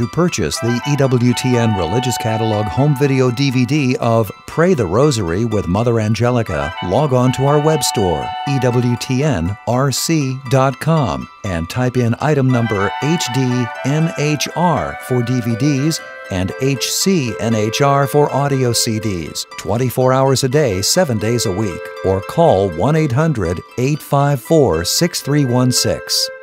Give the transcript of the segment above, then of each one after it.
To purchase the EWTN Religious Catalog home video DVD of Pray the Rosary with Mother Angelica, log on to our web store, EWTNRC.com, and type in item number HDNHR for DVDs and HCNHR for audio CDs, 24 hours a day, 7 days a week, or call 1 800 854 6316.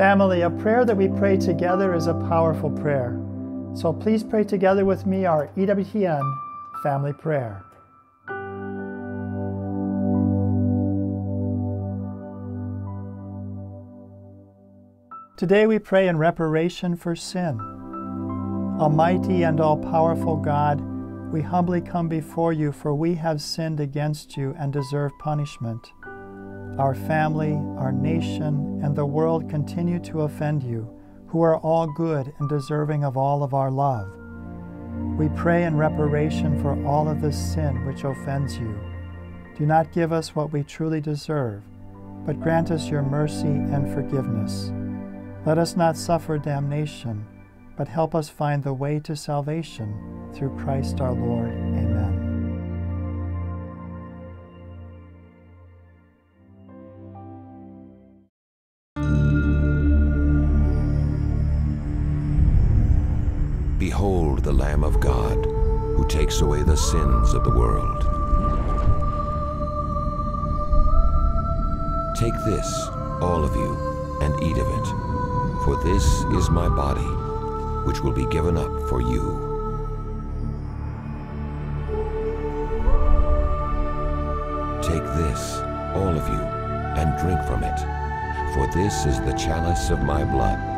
Family, a prayer that we pray together is a powerful prayer. So please pray together with me our EWTN family prayer. Today we pray in reparation for sin. Almighty and all powerful God, we humbly come before you, for we have sinned against you and deserve punishment. Our family, our nation, and the world continue to offend you, who are all good and deserving of all of our love. We pray in reparation for all of this sin which offends you. Do not give us what we truly deserve, but grant us your mercy and forgiveness. Let us not suffer damnation, but help us find the way to salvation through Christ our Lord. Amen. Behold the Lamb of God, who takes away the sins of the world. Take this, all of you, and eat of it, for this is my body, which will be given up for you. Take this, all of you, and drink from it, for this is the chalice of my blood.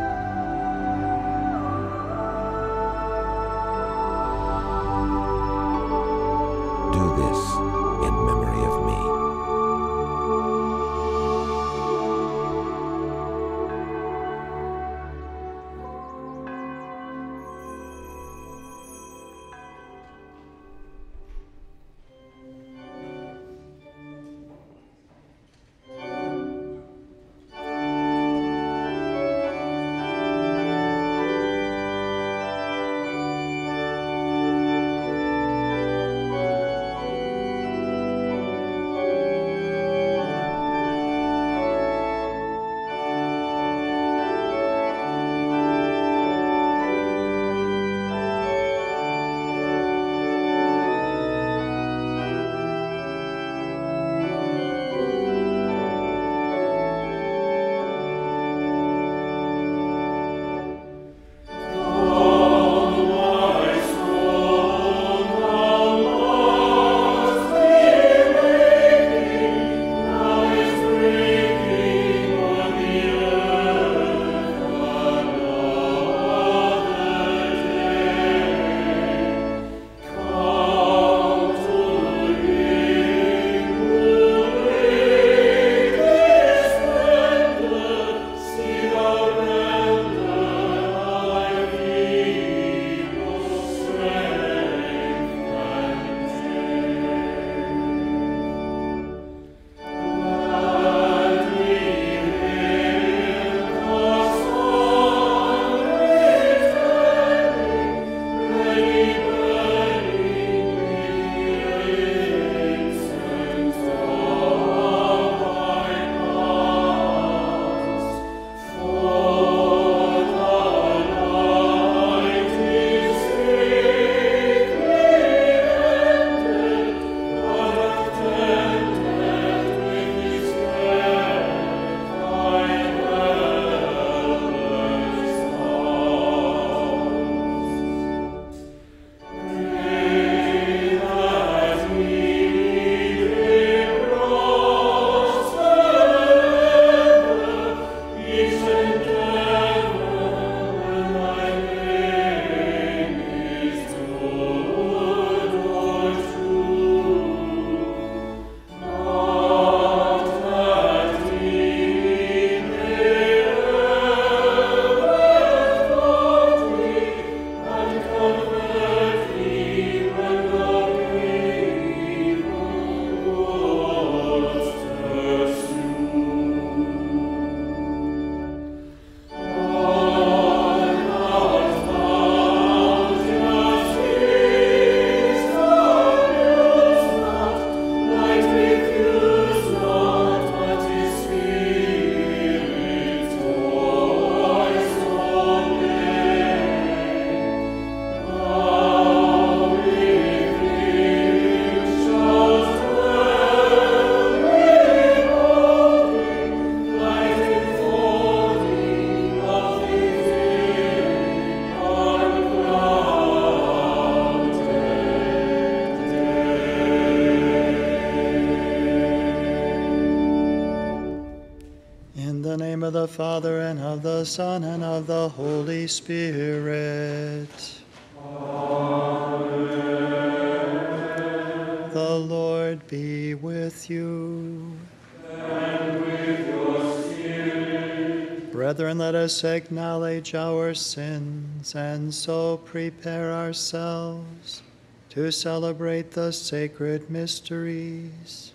Of the Father, and of the Son, and of the Holy Spirit. Amen. The Lord be with you. And with your spirit. Brethren, let us acknowledge our sins and so prepare ourselves to celebrate the sacred mysteries.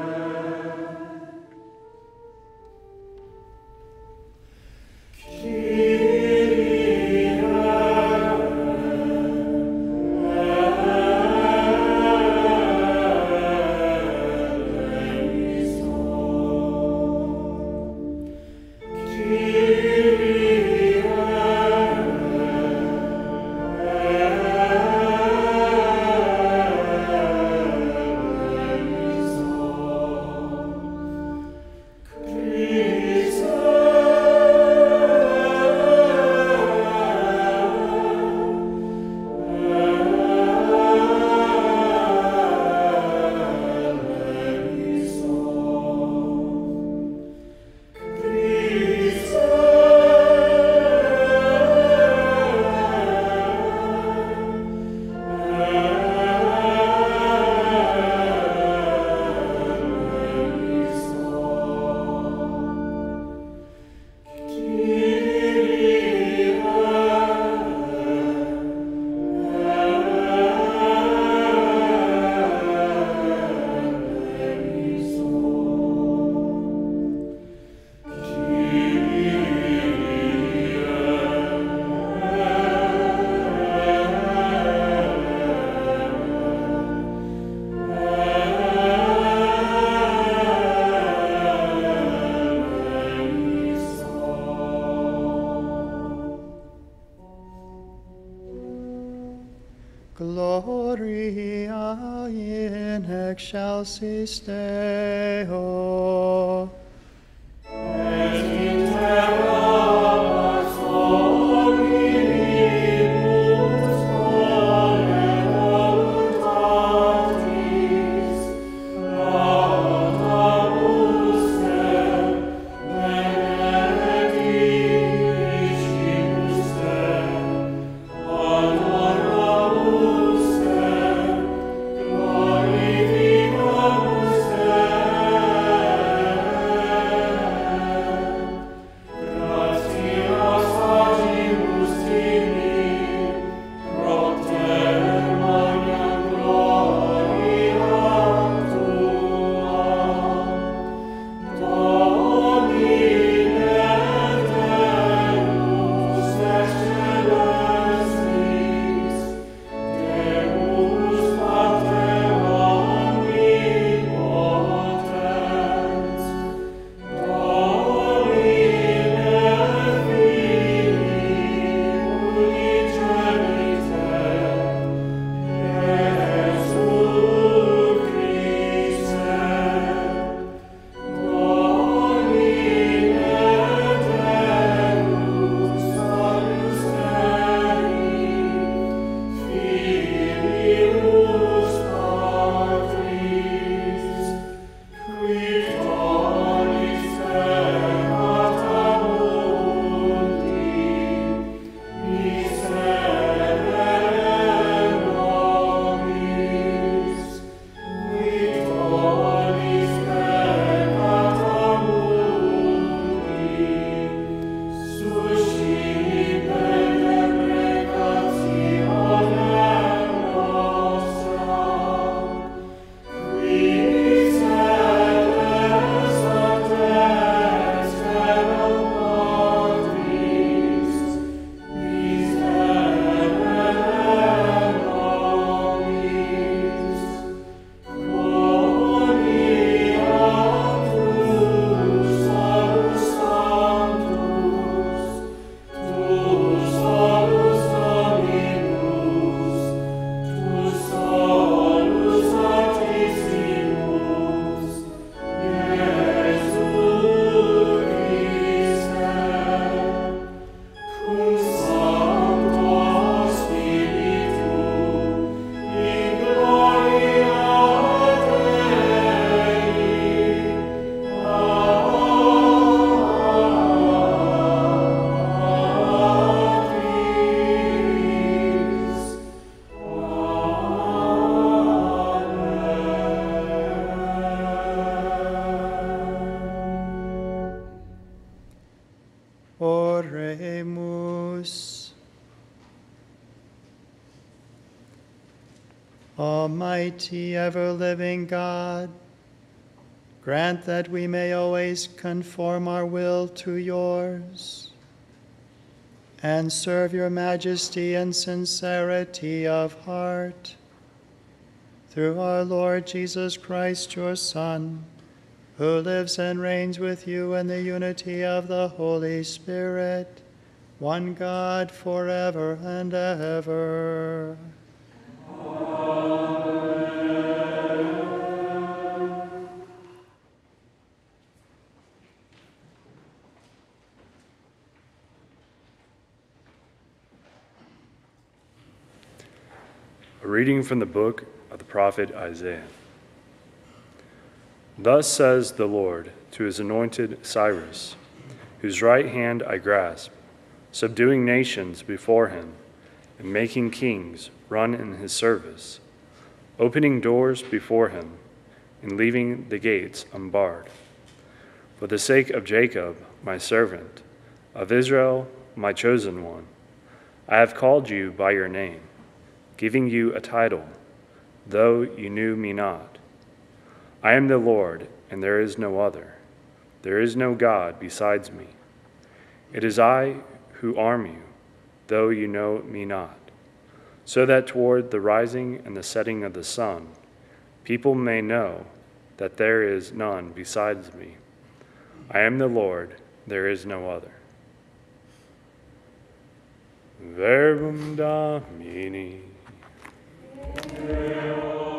excelsis Almighty, ever living God, grant that we may always conform our will to yours and serve your majesty in sincerity of heart. Through our Lord Jesus Christ, your Son, who lives and reigns with you in the unity of the Holy Spirit, one God forever and ever. A reading from the book of the prophet Isaiah. Thus says the Lord to his anointed Cyrus, whose right hand I grasp, subduing nations before him, and making kings run in his service, opening doors before him, and leaving the gates unbarred. For the sake of Jacob, my servant, of Israel, my chosen one, I have called you by your name giving you a title, though you knew me not. I am the Lord, and there is no other. There is no God besides me. It is I who arm you, though you know me not, so that toward the rising and the setting of the sun, people may know that there is none besides me. I am the Lord, there is no other. Verbum Domini. Oh,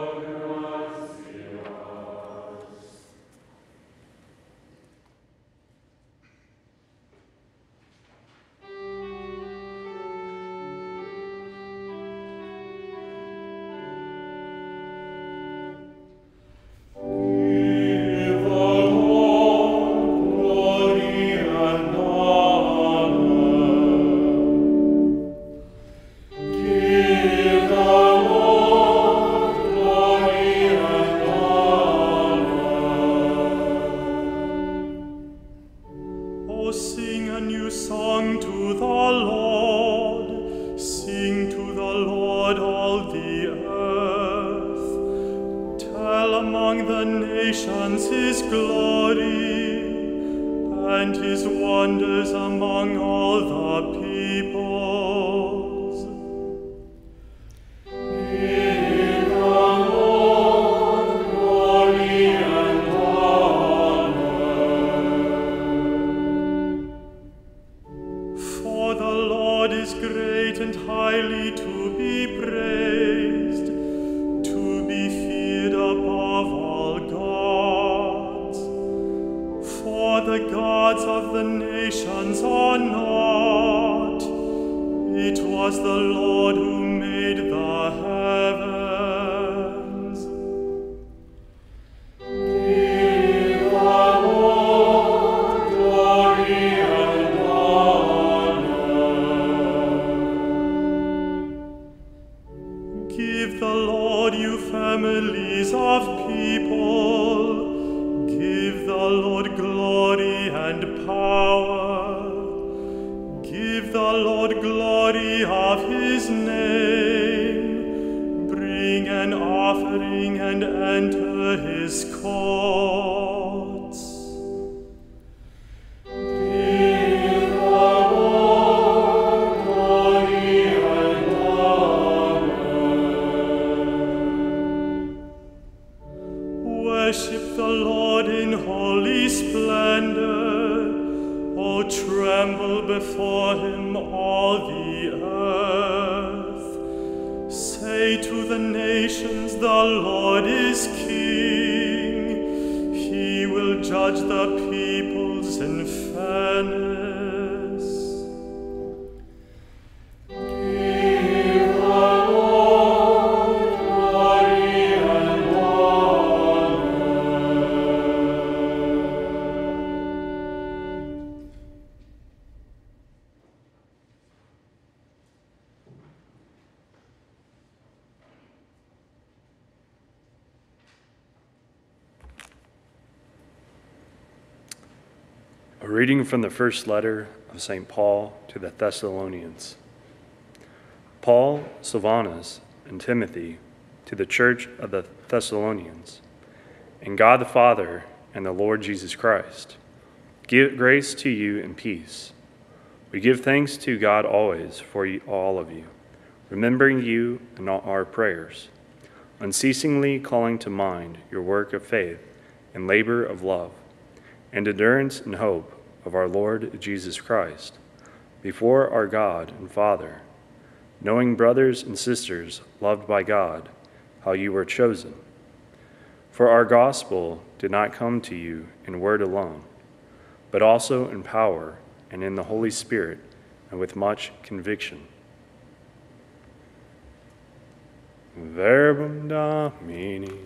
Worship the Lord in holy splendor. O tremble before him, all the earth. Say to the nations, The Lord is King. He will judge the peoples in fairness. Reading from the first letter of St. Paul to the Thessalonians. Paul, Silvanus, and Timothy, to the church of the Thessalonians. And God the Father and the Lord Jesus Christ give grace to you and peace. We give thanks to God always for all of you, remembering you in all our prayers, unceasingly calling to mind your work of faith and labor of love, and endurance and hope of our Lord Jesus Christ, before our God and Father, knowing, brothers and sisters, loved by God, how you were chosen. For our gospel did not come to you in word alone, but also in power and in the Holy Spirit and with much conviction. Verbum Domini.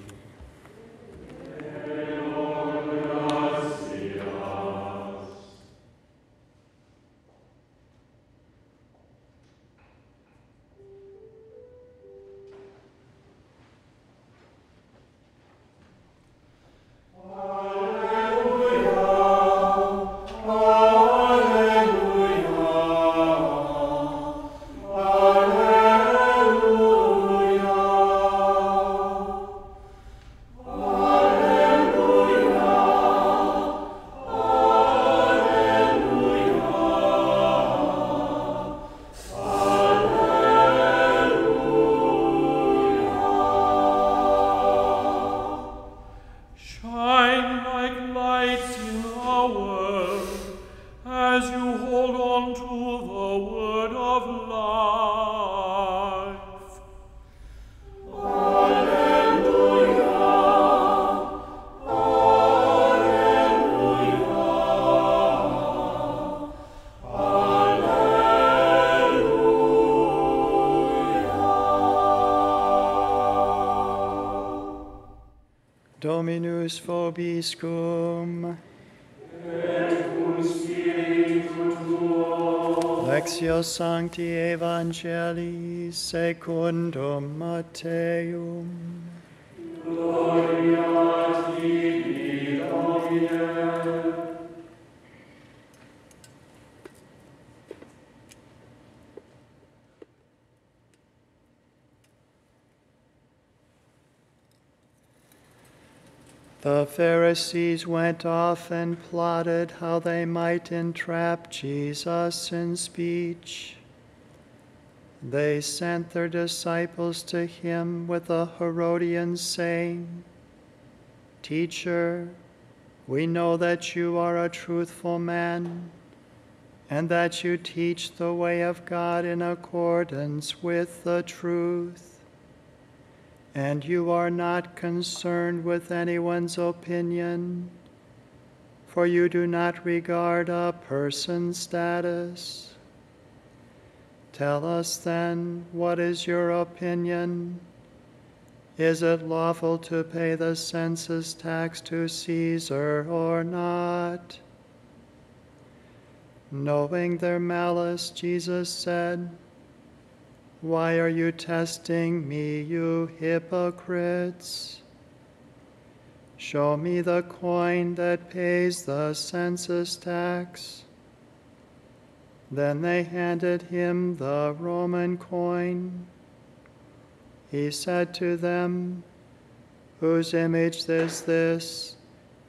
Vobiscum. Lectio Sancti Evangelii secundum Matthaeum. The Pharisees went off and plotted how they might entrap Jesus in speech. They sent their disciples to him with a Herodian saying, Teacher, we know that you are a truthful man and that you teach the way of God in accordance with the truth and you are not concerned with anyone's opinion, for you do not regard a person's status. Tell us then, what is your opinion? Is it lawful to pay the census tax to Caesar or not? Knowing their malice, Jesus said, why are you testing me, you hypocrites? Show me the coin that pays the census tax. Then they handed him the Roman coin. He said to them, Whose image is this,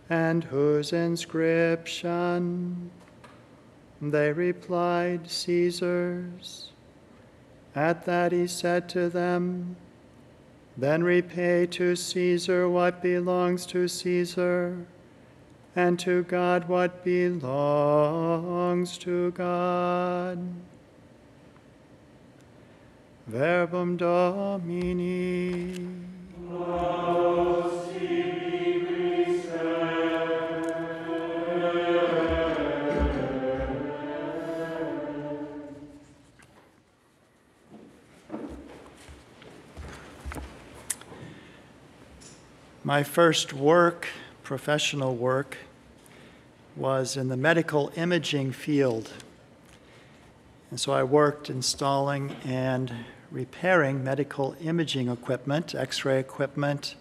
and whose inscription? They replied, Caesar's. At that he said to them, Then repay to Caesar what belongs to Caesar, and to God what belongs to God. Verbum Domini. My first work, professional work, was in the medical imaging field. And so I worked installing and repairing medical imaging equipment, x ray equipment,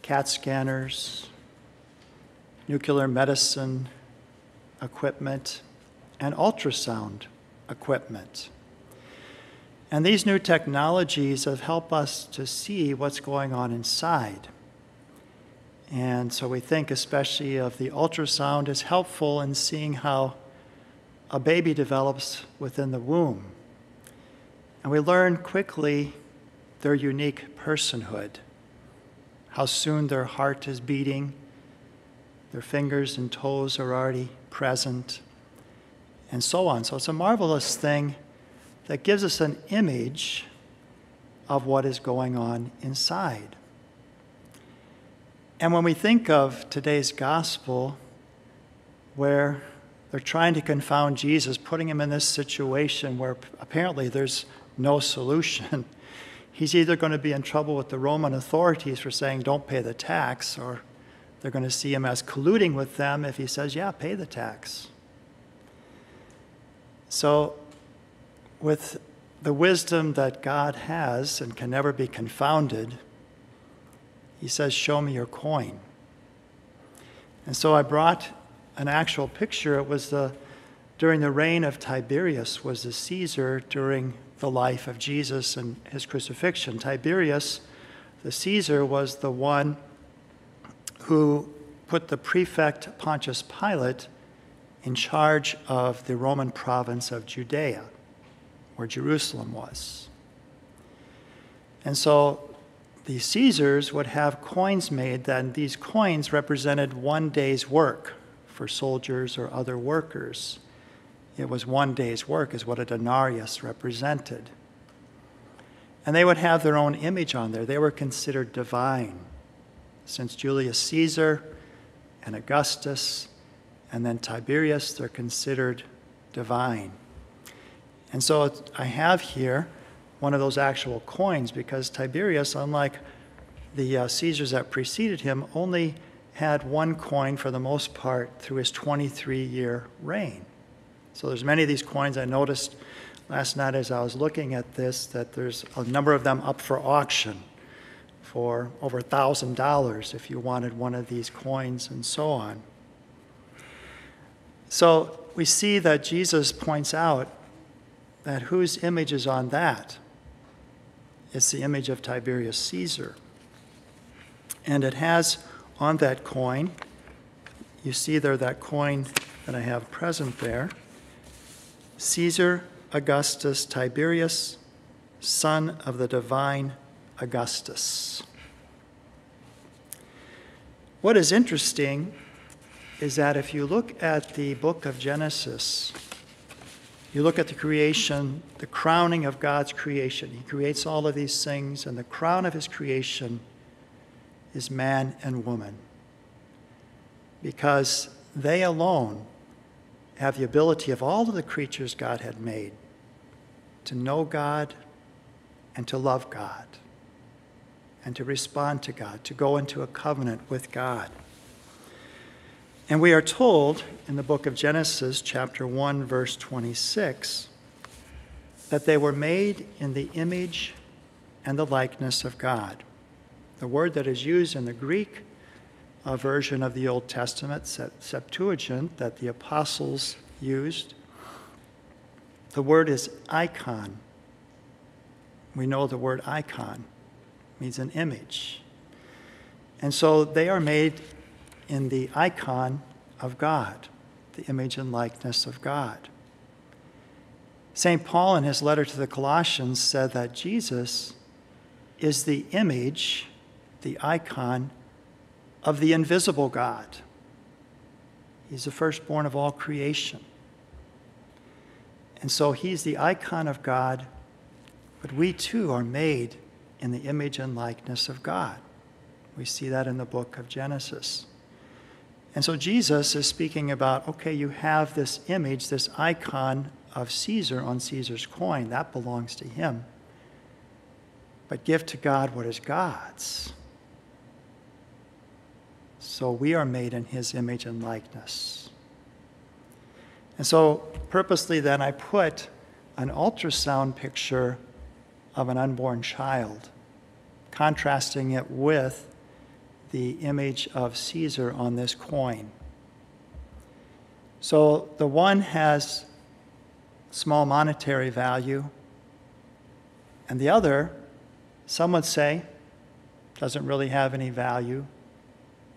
CAT scanners, nuclear medicine equipment, and ultrasound equipment. And these new technologies have helped us to see what's going on inside. And so we think, especially of the ultrasound, is helpful in seeing how a baby develops within the womb. And we learn quickly their unique personhood, how soon their heart is beating, their fingers and toes are already present, and so on. So it's a marvelous thing that gives us an image of what is going on inside. And when we think of today's gospel, where they're trying to confound Jesus, putting him in this situation where apparently there's no solution. He's either going to be in trouble with the Roman authorities for saying, don't pay the tax, or they're going to see him as colluding with them if he says, yeah, pay the tax. So, with the wisdom that God has and can never be confounded, he says, Show me your coin. And so I brought an actual picture. It was the during the reign of Tiberius was the Caesar during the life of Jesus and his crucifixion. Tiberius, the Caesar, was the one who put the prefect Pontius Pilate in charge of the Roman province of Judea, where Jerusalem was. And so the Caesars would have coins made, and these coins represented one day's work for soldiers or other workers. It was one day's work, is what a denarius represented. And they would have their own image on there. They were considered divine. Since Julius Caesar and Augustus and then Tiberius, they're considered divine. And so I have here one of those actual coins because Tiberius, unlike the uh, Caesars that preceded him, only had one coin for the most part through his 23 year reign. So there's many of these coins I noticed last night as I was looking at this that there's a number of them up for auction for over $1,000 if you wanted one of these coins and so on. So we see that Jesus points out that whose image is on that? It's the image of Tiberius Caesar. And it has on that coin, you see there that coin that I have present there Caesar Augustus Tiberius, son of the divine Augustus. What is interesting is that if you look at the book of Genesis, you look at the creation, the crowning of God's creation. He creates all of these things, and the crown of his creation is man and woman. Because they alone have the ability of all of the creatures God had made to know God and to love God and to respond to God, to go into a covenant with God. And we are told in the book of Genesis, chapter 1, verse 26, that they were made in the image and the likeness of God. The word that is used in the Greek version of the Old Testament, Septuagint, that the apostles used, the word is icon. We know the word icon means an image. And so they are made in the icon of God, the image and likeness of God. St. Paul, in his letter to the Colossians, said that Jesus is the image the icon of the invisible God. He's the firstborn of all creation. And so he's the icon of God, but we too are made in the image and likeness of God. We see that in the book of Genesis. And so Jesus is speaking about okay, you have this image, this icon of Caesar on Caesar's coin. That belongs to him. But give to God what is God's. So we are made in his image and likeness. And so, purposely, then, I put an ultrasound picture of an unborn child, contrasting it with the image of Caesar on this coin. So, the one has small monetary value, And the other, some would say, doesn't really have any value.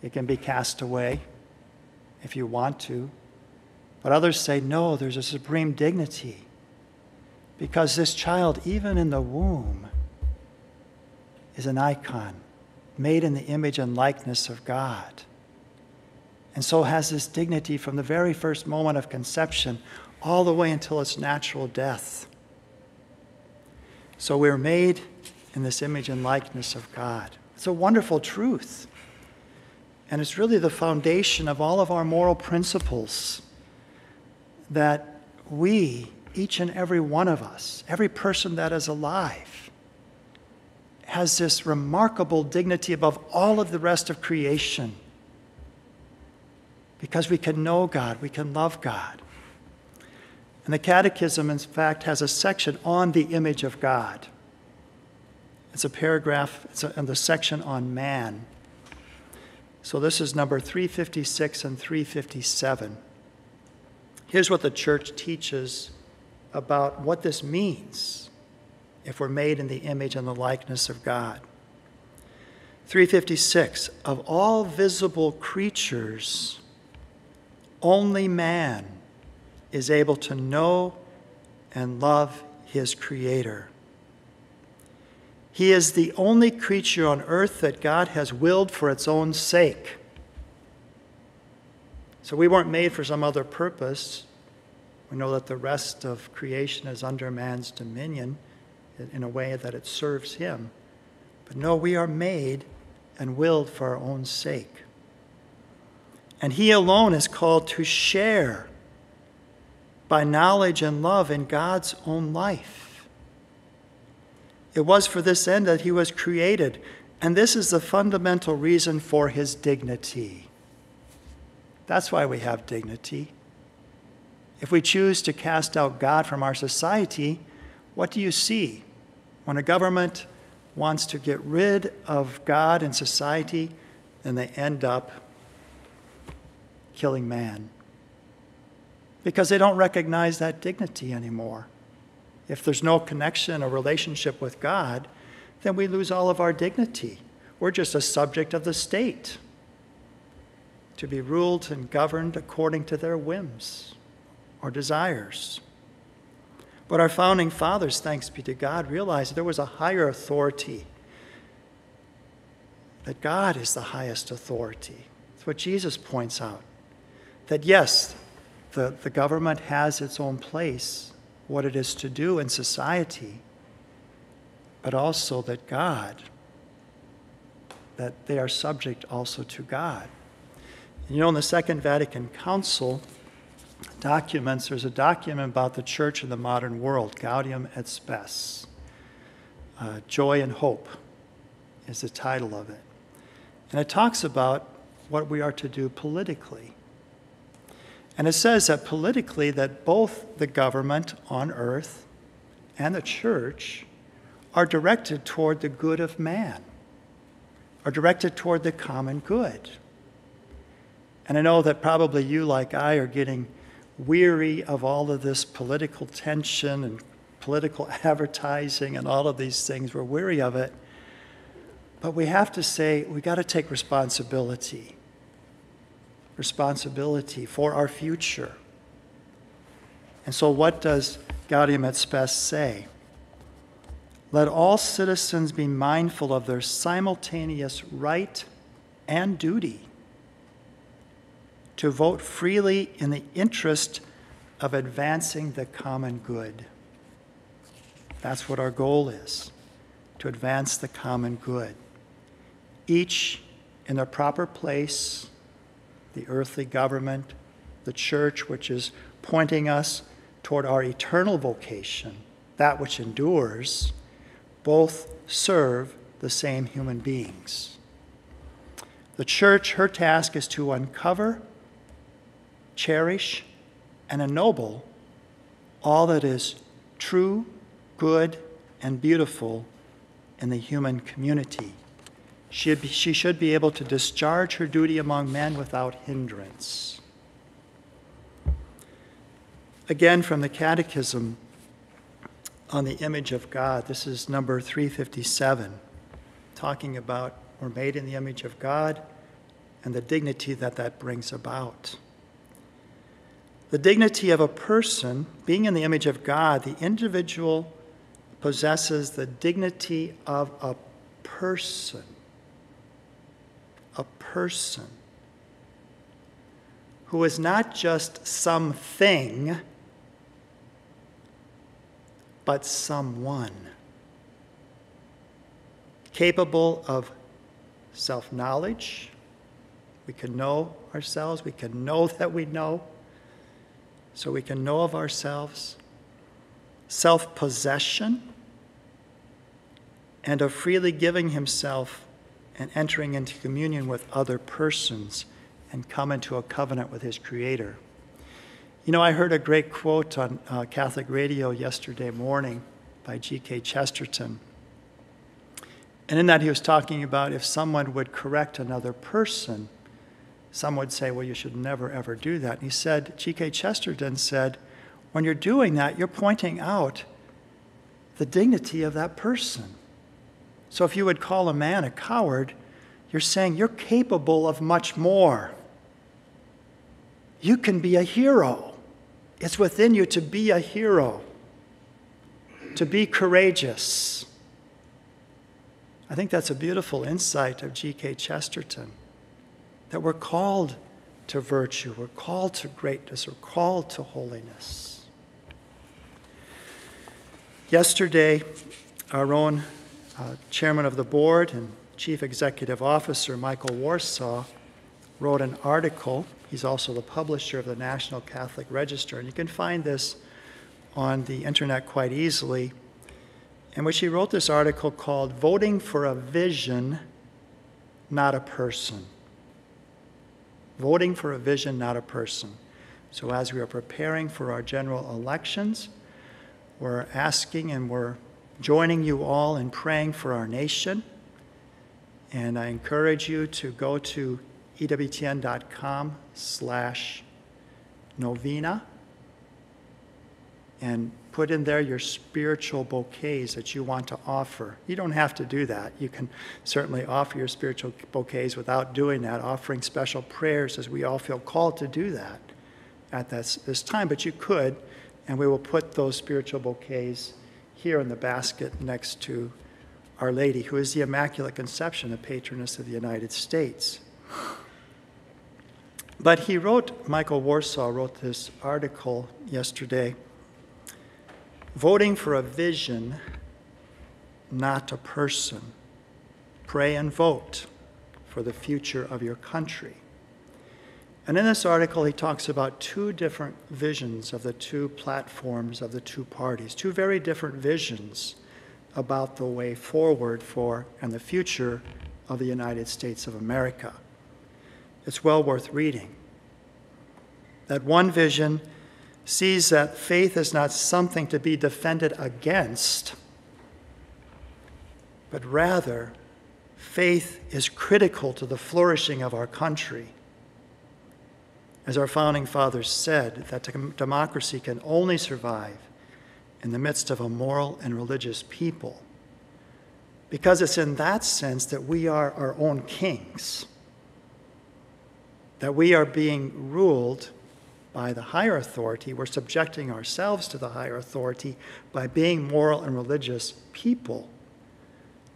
It can be cast away if you want to. But others say, no, there's a supreme dignity. Because this child, even in the womb, is an icon made in the image and likeness of God. And so has this dignity from the very first moment of conception all the way until its natural death. So we're made in this image and likeness of God. It's a wonderful truth. And it's really the foundation of all of our moral principles that we, each and every one of us, every person that is alive, has this remarkable dignity above all of the rest of creation. Because we can know God, we can love God. And the Catechism, in fact, has a section on the image of God. It's a paragraph, it's a, the section on man. So this is number 356 and 357. Here's what the church teaches about what this means if we're made in the image and the likeness of God. 356 Of all visible creatures, only man is able to know and love his Creator. He is the only creature on earth that God has willed for its own sake. So we weren't made for some other purpose. We know that the rest of creation is under man's dominion in a way that it serves him. But no, we are made and willed for our own sake. And he alone is called to share by knowledge and love in God's own life. It was for this end that he was created, and this is the fundamental reason for his dignity. That's why we have dignity. If we choose to cast out God from our society, what do you see? When a government wants to get rid of God in society, then they end up killing man because they don't recognize that dignity anymore. If there's no connection or relationship with God, then we lose all of our dignity. We're just a subject of the state to be ruled and governed according to their whims or desires. But our founding fathers, thanks be to God, realized there was a higher authority, that God is the highest authority. That's what Jesus points out. That yes, the, the government has its own place, what it is to do in society, but also that God, that they are subject also to God. You know, in the Second Vatican Council documents, there's a document about the church in the modern world, Gaudium et Spes. Uh, Joy and Hope is the title of it. And it talks about what we are to do politically. And it says that politically that both the government on earth and the church are directed toward the good of man, are directed toward the common good. And I know that probably you, like I, are getting weary of all of this political tension and political advertising and all of these things. We're weary of it. But we have to say, we got to take responsibility. Responsibility for our future. And so, what does Gaudium et Spes say? Let all citizens be mindful of their simultaneous right and duty to vote freely in the interest of advancing the common good. That's what our goal is to advance the common good. Each in their proper place, the earthly government, the church, which is pointing us toward our eternal vocation, that which endures, both serve the same human beings. The church, her task is to uncover cherish, and ennoble all that is true, good, and beautiful in the human community. She, should be able to discharge her duty among men without hindrance. Again, from the Catechism, on the image of God. This is number 357, talking about we're made in the image of God and the dignity that that brings about. The dignity of a person, being in the image of God, the individual possesses the dignity of a person. A person who is not just something, but someone capable of self knowledge. We can know ourselves, we can know that we know, so we can know of ourselves, self possession, and of freely giving himself and entering into communion with other persons and come into a covenant with his Creator. You know, I heard a great quote on uh, Catholic radio yesterday morning by G.K. Chesterton. And in that, he was talking about if someone would correct another person, some would say, well, you should never, ever do that. And he said, G.K. Chesterton said, when you're doing that, you're pointing out the dignity of that person. So if you would call a man a coward, you're saying you're capable of much more. You can be a hero. It's within you to be a hero, to be courageous. I think that's a beautiful insight of G.K. Chesterton that we're called to virtue, we're called to greatness, we're called to holiness. Yesterday, our own uh, chairman of the board and chief executive officer, Michael Warsaw, wrote an article He's also the publisher of the National Catholic Register, and you can find this on the internet quite easily, in which he wrote this article called Voting for a Vision, Not a Person. Voting for a vision, not a person. So, as we are preparing for our general elections, we're asking and we're joining you all in praying for our nation. And I encourage you to go to ewtn.com slash novena and put in there your spiritual bouquets that you want to offer. You don't have to do that. You can certainly offer your spiritual bouquets without doing that, offering special prayers as we all feel called to do that at this, this time. But you could, and we will put those spiritual bouquets here in the basket next to Our Lady, who is the Immaculate Conception, the patroness of the United States. But he wrote, Michael Warsaw wrote this article yesterday voting for a vision, not a person. Pray and vote for the future of your country. And in this article, he talks about two different visions of the two platforms of the two parties, two very different visions about the way forward for and the future of the United States of America. It's well worth reading. That one vision sees that faith is not something to be defended against, but rather, faith is critical to the flourishing of our country. As our founding fathers said, that democracy can only survive in the midst of a moral and religious people. Because it's in that sense that we are our own kings that we are being ruled by the higher authority. We're subjecting ourselves to the higher authority by being moral and religious people.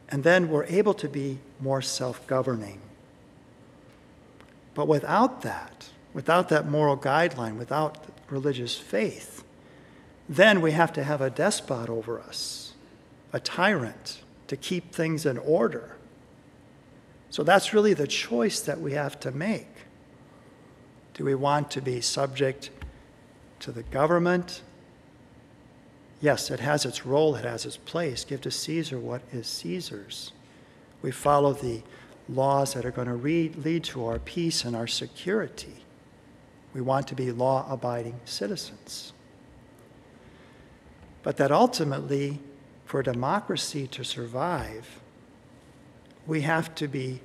And then we're able to be more self governing. But without that, without that moral guideline, without religious faith, then we have to have a despot over us, a tyrant, to keep things in order. So that's really the choice that we have to make. Do we want to be subject to the government? Yes, it has its role, it has its place. Give to Caesar what is Caesar's. We follow the laws that are going to lead to our peace and our security. We want to be law abiding citizens. But that ultimately, for democracy to survive, we have to be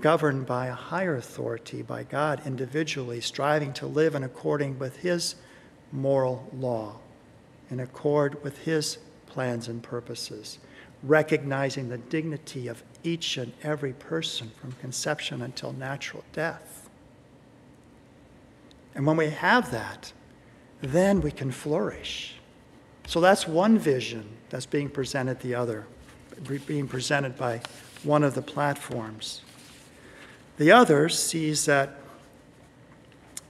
governed by a higher authority, by God individually, striving to live in according with His moral law, in accord with His plans and purposes, recognizing the dignity of each and every person from conception until natural death. And when we have that, then we can flourish. So that's one vision that's being presented the other, being presented by one of the platforms. The other sees that,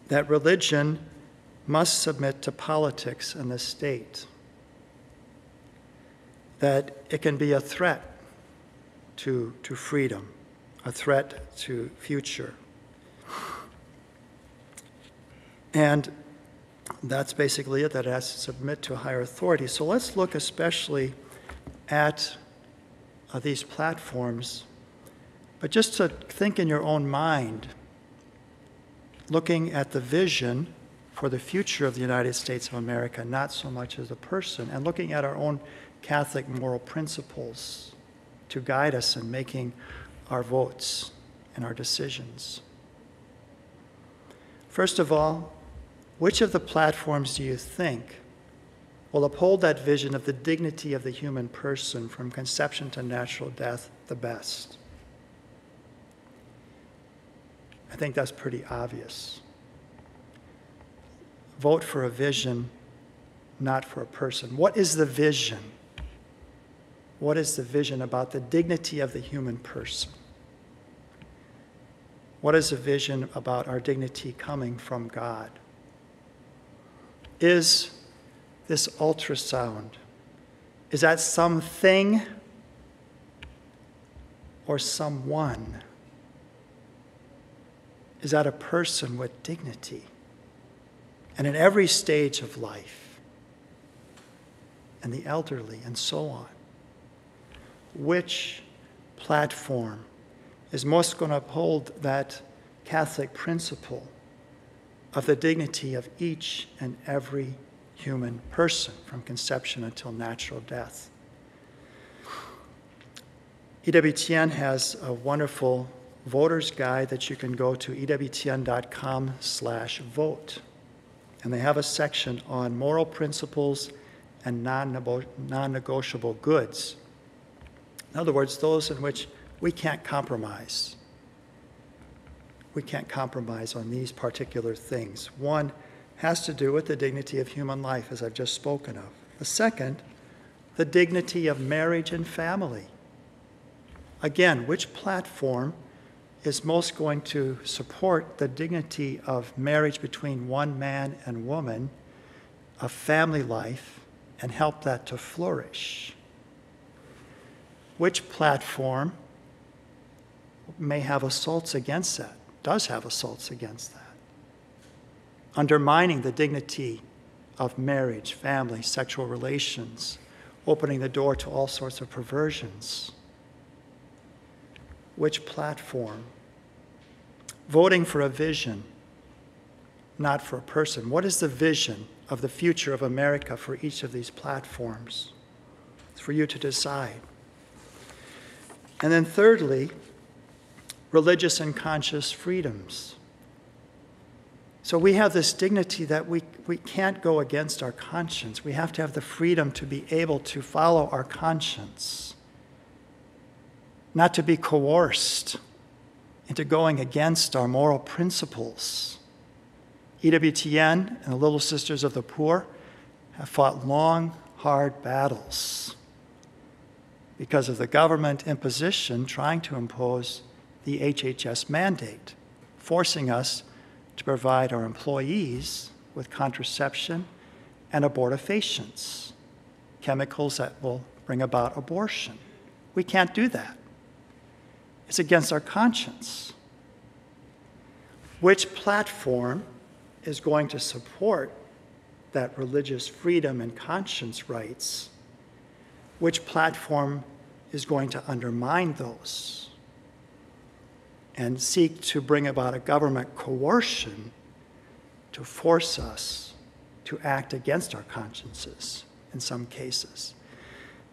that religion must submit to politics and the state, that it can be a threat to, to freedom, a threat to future. And that's basically it, that it has to submit to a higher authority. So let's look especially at uh, these platforms, but just to think in your own mind, looking at the vision for the future of the United States of America, not so much as a person, and looking at our own Catholic moral principles to guide us in making our votes and our decisions. First of all, which of the platforms do you think will uphold that vision of the dignity of the human person from conception to natural death the best? I think that's pretty obvious. Vote for a vision, not for a person. What is the vision? What is the vision about the dignity of the human person? What is the vision about our dignity coming from God? Is this ultrasound, is that something or someone? Is that a person with dignity? And in every stage of life, and the elderly, and so on, which platform is most going to uphold that Catholic principle of the dignity of each and every human person from conception until natural death. EWTN has a wonderful voter's guide that you can go to ewtn.com slash vote. And they have a section on moral principles and non-negotiable goods. In other words, those in which we can't compromise we can't compromise on these particular things. One has to do with the dignity of human life, as I've just spoken of. The second, the dignity of marriage and family. Again, which platform is most going to support the dignity of marriage between one man and woman, of family life, and help that to flourish? Which platform may have assaults against that? does have assaults against that, undermining the dignity of marriage, family, sexual relations, opening the door to all sorts of perversions. Which platform? Voting for a vision, not for a person. What is the vision of the future of America for each of these platforms? It's for you to decide. And then, thirdly, religious and conscious freedoms. So we have this dignity that we, we can't go against our conscience. We have to have the freedom to be able to follow our conscience, not to be coerced into going against our moral principles. EWTN and the Little Sisters of the Poor have fought long, hard battles because of the government imposition trying to impose the HHS mandate, forcing us to provide our employees with contraception and abortifacients, chemicals that will bring about abortion. We can't do that. It's against our conscience. Which platform is going to support that religious freedom and conscience rights? Which platform is going to undermine those? and seek to bring about a government coercion to force us to act against our consciences in some cases.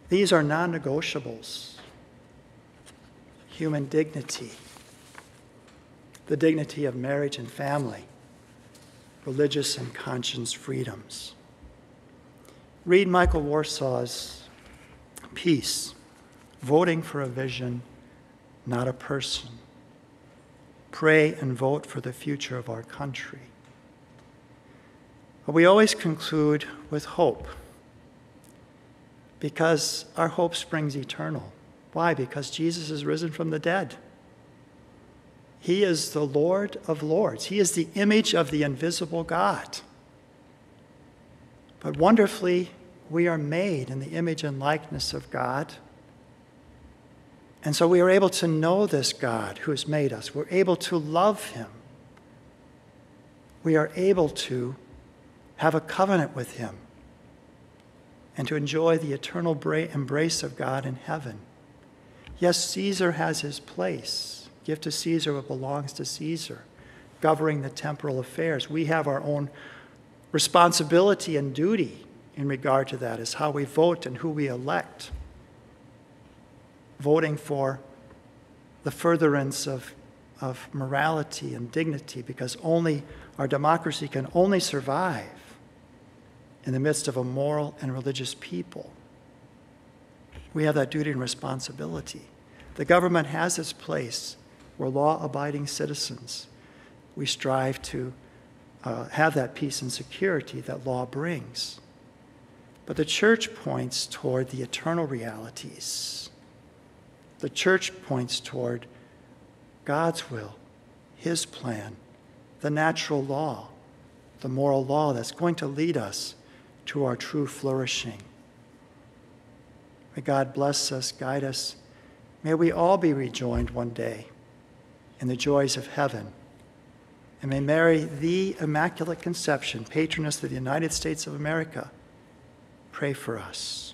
These are non negotiables human dignity, the dignity of marriage and family, religious and conscience freedoms. Read Michael Warsaw's piece, voting for a vision, not a person. Pray and vote for the future of our country. But we always conclude with hope because our hope springs eternal. Why? Because Jesus is risen from the dead. He is the Lord of Lords. He is the image of the invisible God. But wonderfully, we are made in the image and likeness of God. And so we are able to know this God who has made us. We're able to love him. We are able to have a covenant with him and to enjoy the eternal embrace of God in heaven. Yes, Caesar has his place. Give to Caesar what belongs to Caesar, governing the temporal affairs. We have our own responsibility and duty in regard to that, is how we vote and who we elect. Voting for the furtherance of, of morality and dignity, because only our democracy can only survive in the midst of a moral and religious people. We have that duty and responsibility. The government has its place. We're law abiding citizens. We strive to uh, have that peace and security that law brings. But the church points toward the eternal realities. The church points toward God's will, His plan, the natural law, the moral law that's going to lead us to our true flourishing. May God bless us, guide us. May we all be rejoined one day in the joys of heaven. And may Mary, the Immaculate Conception, patroness of the United States of America, pray for us.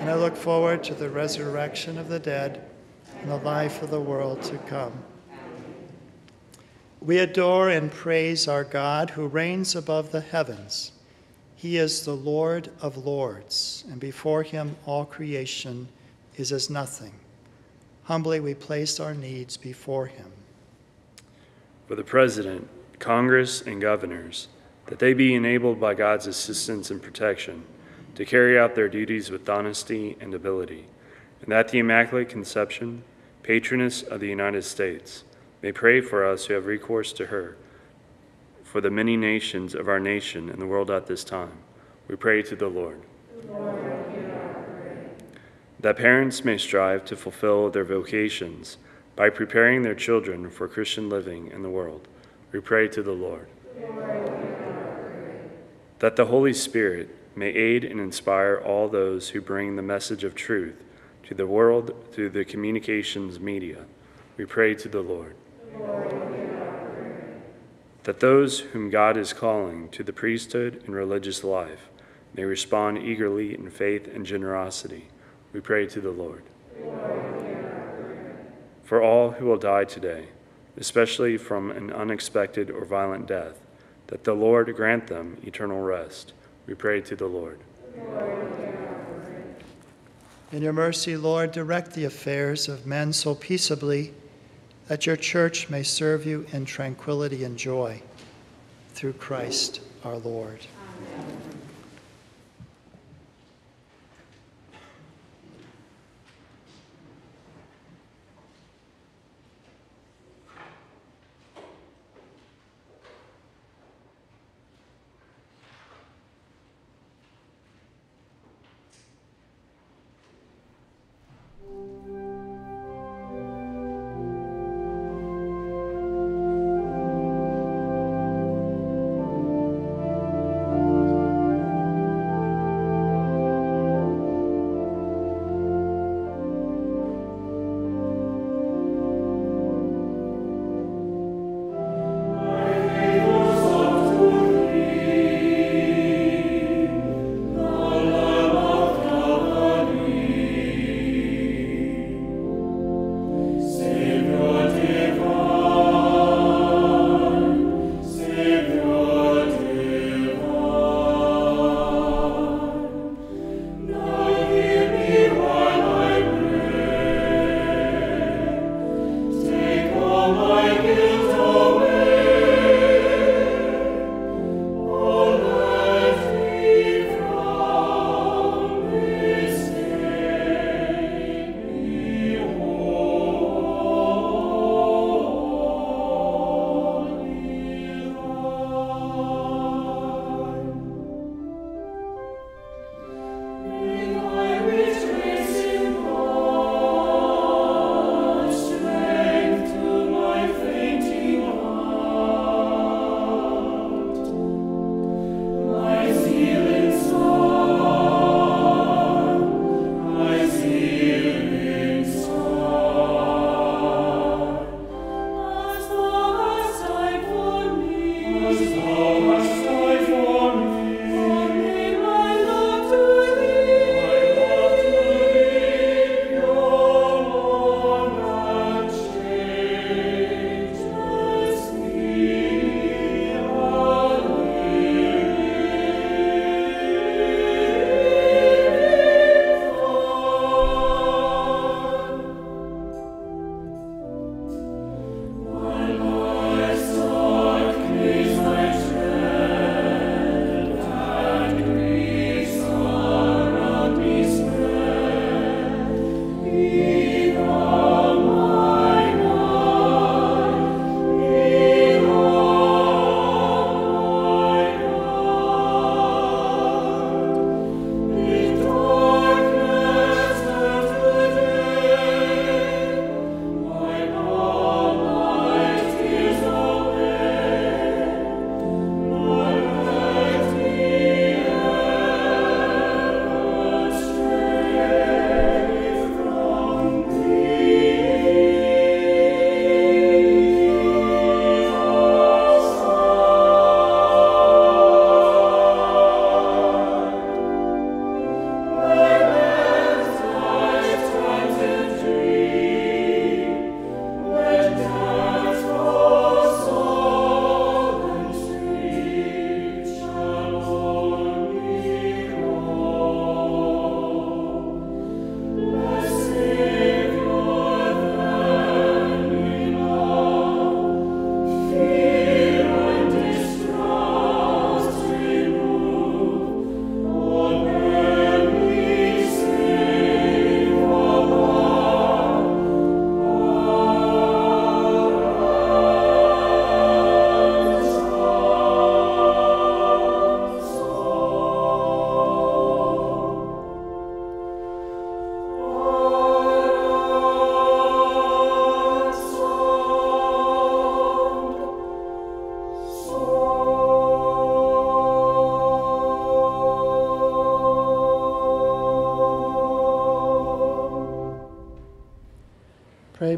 and I look forward to the resurrection of the dead and the life of the world to come. We adore and praise our God who reigns above the heavens. He is the Lord of lords, and before him all creation is as nothing. Humbly we place our needs before him. For the President, Congress, and governors, that they be enabled by God's assistance and protection to carry out their duties with honesty and ability, and that the Immaculate Conception, patroness of the United States, may pray for us who have recourse to her, for the many nations of our nation and the world at this time. We pray to the Lord. that parents may strive to fulfill their vocations by preparing their children for Christian living in the world. We pray to the Lord. that the Holy Spirit may aid and inspire all those who bring the message of truth to the world through the communications media. We pray to the Lord. Lord that those whom God is calling to the priesthood and religious life may respond eagerly in faith and generosity. We pray to the Lord. For all who will die today, especially from an unexpected or violent death, that the Lord grant them eternal rest. We pray to the Lord. In your mercy, Lord, direct the affairs of men so peaceably that your church may serve you in tranquility and joy. Through Christ our Lord. Pray,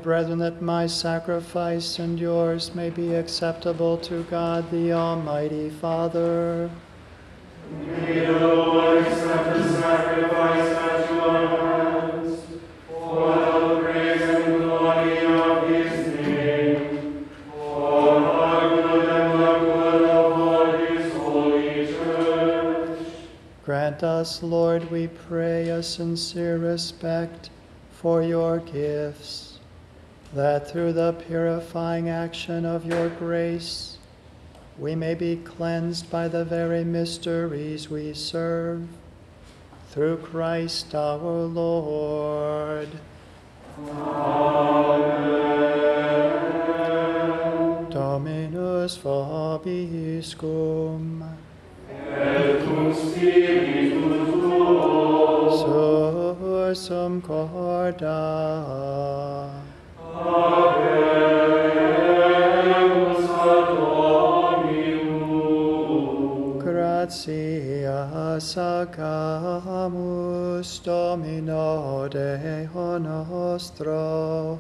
brethren, that my sacrifice and yours may be acceptable to God the Almighty Father. May the Lord accept the sacrifice at your hands, for the praise and glory of his name, for the good and the good of all his holy church. Grant us, Lord, we pray, a sincere respect for your gifts, that through the purifying action of your grace, we may be cleansed by the very mysteries we serve. Through Christ our Lord. Amen. Dominus vobiscum. Et spiritus tuo. Sursum corda. Domino nostro.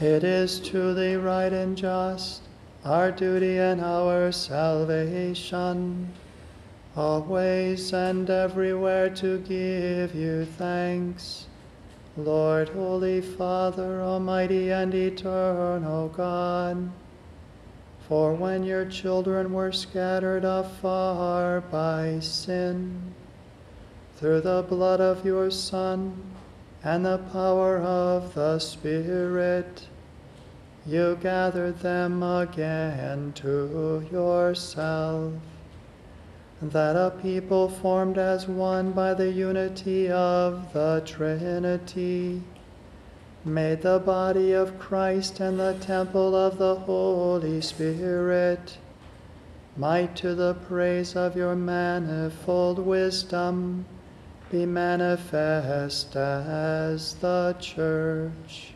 It is truly right and just, our duty and our salvation, always and everywhere to give you thanks. Lord, Holy Father, Almighty and Eternal God, for when your children were scattered afar by sin, through the blood of your Son and the power of the Spirit, you gathered them again to yourself, that a people formed as one by the unity of the Trinity made the body of Christ and the temple of the Holy Spirit, might to the praise of your manifold wisdom be manifest as the church.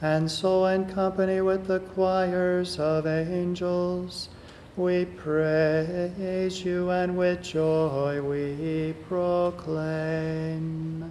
And so, in company with the choirs of angels, we praise you and with joy we proclaim.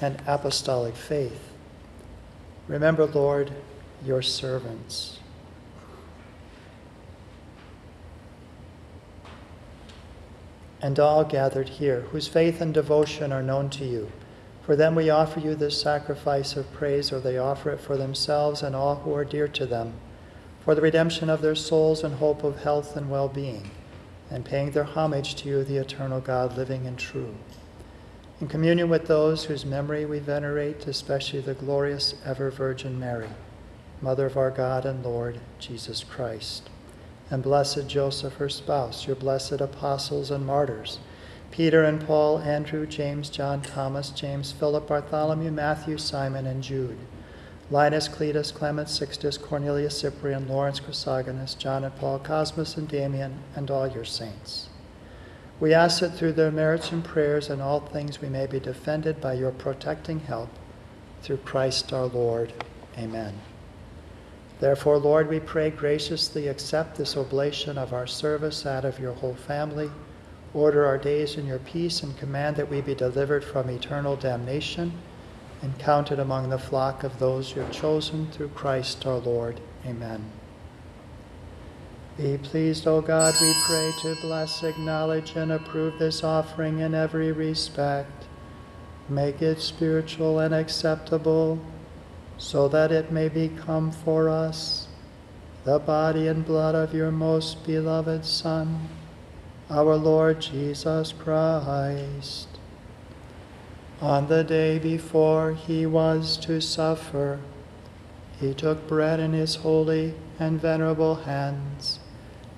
and apostolic faith. Remember, Lord, your servants. And all gathered here, whose faith and devotion are known to you. For them we offer you this sacrifice of praise, or they offer it for themselves and all who are dear to them, for the redemption of their souls and hope of health and well being. and paying their homage to you, the eternal God, living and true. In communion with those whose memory we venerate, especially the glorious ever Virgin Mary, Mother of our God and Lord Jesus Christ, and blessed Joseph, her spouse, your blessed apostles and martyrs, Peter and Paul, Andrew, James, John, Thomas, James, Philip, Bartholomew, Matthew, Simon, and Jude. Linus, Cletus, Clement, Sixtus, Cornelius, Cyprian, Lawrence, Chrysogonus, John and Paul, Cosmas and Damian, and all your saints. We ask that through their merits and prayers in all things we may be defended by your protecting help through Christ our Lord. Amen. Therefore, Lord, we pray graciously accept this oblation of our service, out of your whole family. Order our days in your peace and command that we be delivered from eternal damnation and counted among the flock of those you have chosen through Christ our Lord. Amen. Be pleased, O God, we pray, to bless, acknowledge, and approve this offering in every respect. Make it spiritual and acceptable, so that it may become for us the body and blood of your most beloved Son, our Lord Jesus Christ. On the day before he was to suffer, he took bread in his holy and venerable hands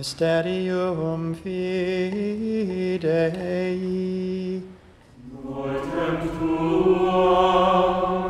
Mysterium fidei. Mortem tuam.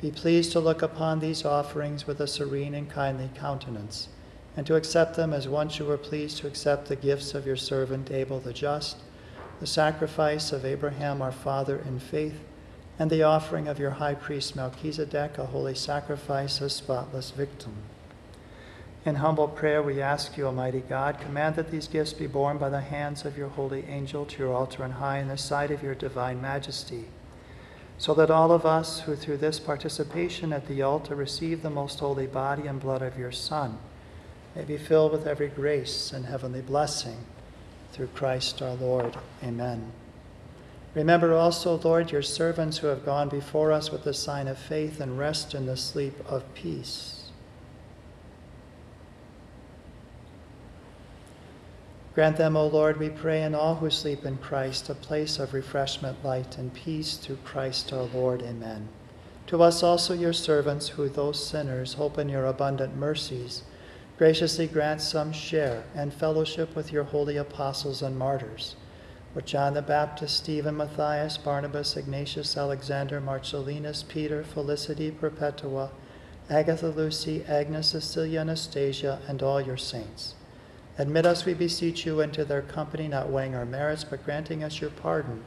Be pleased to look upon these offerings with a serene and kindly countenance, and to accept them as once you were pleased to accept the gifts of your servant Abel the just, the sacrifice of Abraham our father in faith, and the offering of your high priest Melchizedek, a holy sacrifice, a spotless victim. In humble prayer, we ask you, Almighty God, command that these gifts be borne by the hands of your holy angel to your altar and high in the sight of your divine majesty so that all of us who through this participation at the altar receive the most holy body and blood of your Son may be filled with every grace and heavenly blessing through Christ our Lord. Amen. Remember also, Lord, your servants who have gone before us with the sign of faith and rest in the sleep of peace. Grant them, O Lord, we pray, and all who sleep in Christ, a place of refreshment, light, and peace through Christ our Lord. Amen. To us also, your servants, who, though sinners, hope in your abundant mercies, graciously grant some share and fellowship with your holy apostles and martyrs. With John the Baptist, Stephen, Matthias, Barnabas, Ignatius, Alexander, Marcellinus, Peter, Felicity, Perpetua, Agatha, Lucy, Agnes, Cecilia, Anastasia, and all your saints. Admit us, we beseech you, into their company, not weighing our merits, but granting us your pardon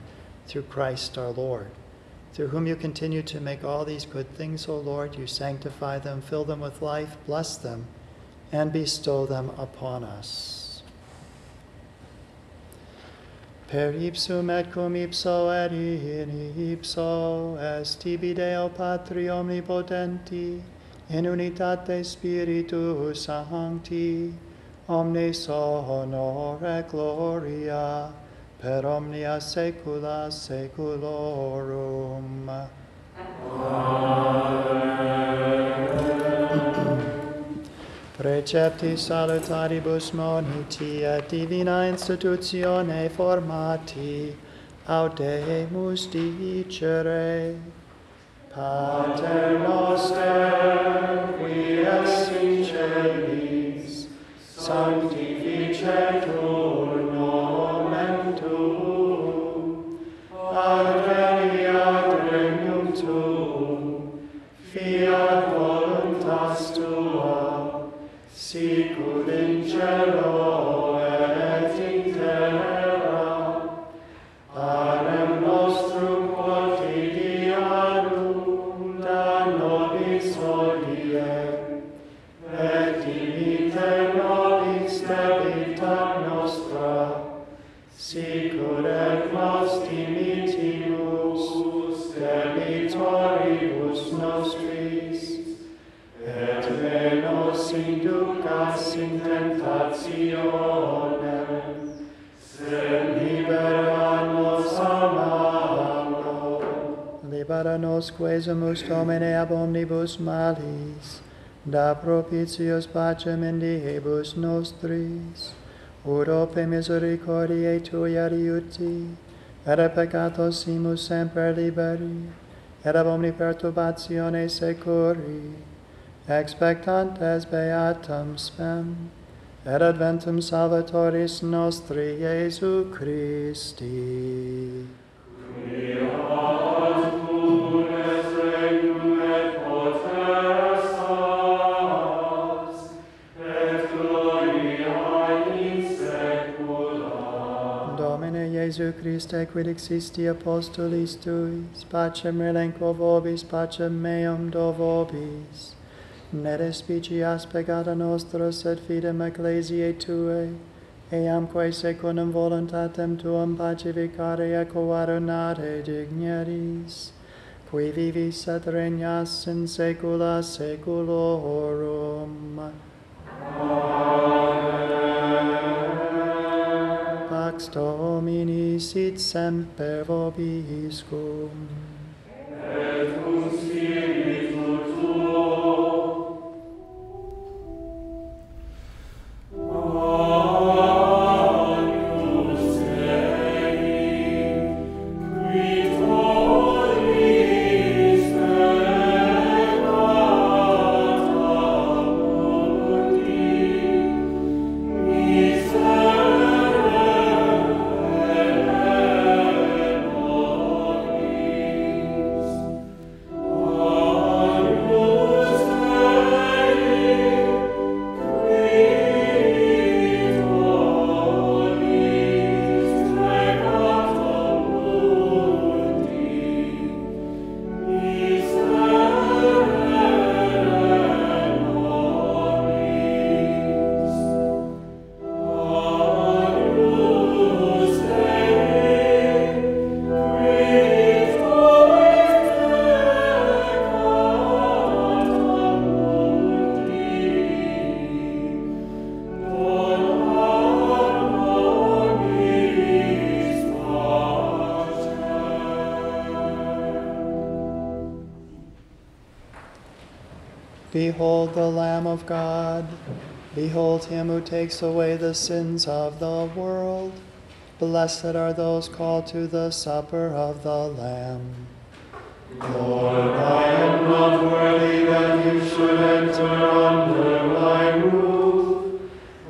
through Christ our Lord. Through whom you continue to make all these good things, O Lord, you sanctify them, fill them with life, bless them, and bestow them upon us. Per ipsum et cum ipso et in ipso est tibi Deo Patri omnipotenti, in unitate Spiritus Sancti, omnes et gloria per omnia saecula saeculorum. Amen. Precepti salutaribus moniti et divina institutione formati, audemus dicere, Pater noster, qui es in sanctificetur nomen tuum, adveniat regnum tuum, fiat voluntas tua, sicut in cielo peccatoribus nostris, et me nos inducas in tentationem, sed libera nos a malo. Libera nos quesumus Domine ab omnibus malis, da propitius pacem in diebus nostris, Urope misericordiae tuia riuti, et peccatos simus semper liberi, et ab omni perturbatione securi, expectantes beatam spem, et adventum salvatoris nostri Iesu Christi. Amen. Jesu Christe, quid existi apostolis tuis, pacem relenquo vobis, pacem meum do vobis. Ne respicias aspegata nostra, sed fidem ecclesiae Tuae, eamque secundum voluntatem Tuam pacificare ecoarunare digneris, qui vivis et regnas in saecula saeculorum. Amen. pax Domini sit semper vobiscum. Et cum him who takes away the sins of the world. Blessed are those called to the supper of the Lamb. Lord, I am not worthy that you should enter under my roof,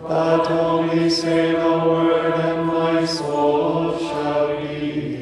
but only say the word, and my soul shall be healed.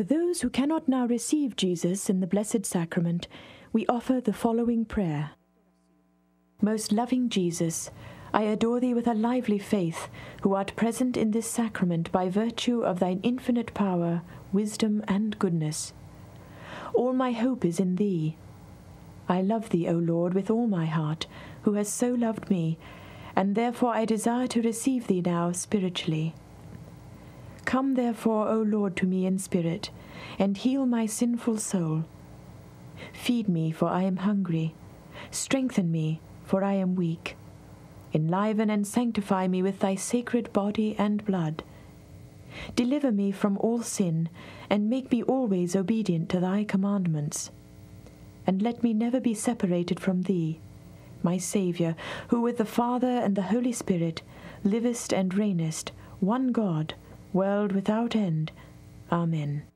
For those who cannot now receive Jesus in the Blessed Sacrament, we offer the following prayer Most loving Jesus, I adore thee with a lively faith, who art present in this sacrament by virtue of thine infinite power, wisdom, and goodness. All my hope is in thee. I love thee, O Lord, with all my heart, who hast so loved me, and therefore I desire to receive thee now spiritually. Come therefore, O Lord, to me in spirit, and heal my sinful soul. Feed me, for I am hungry. Strengthen me, for I am weak. Enliven and sanctify me with thy sacred body and blood. Deliver me from all sin, and make me always obedient to thy commandments. And let me never be separated from thee, my Saviour, who with the Father and the Holy Spirit livest and reignest, one God, world without end. Amen.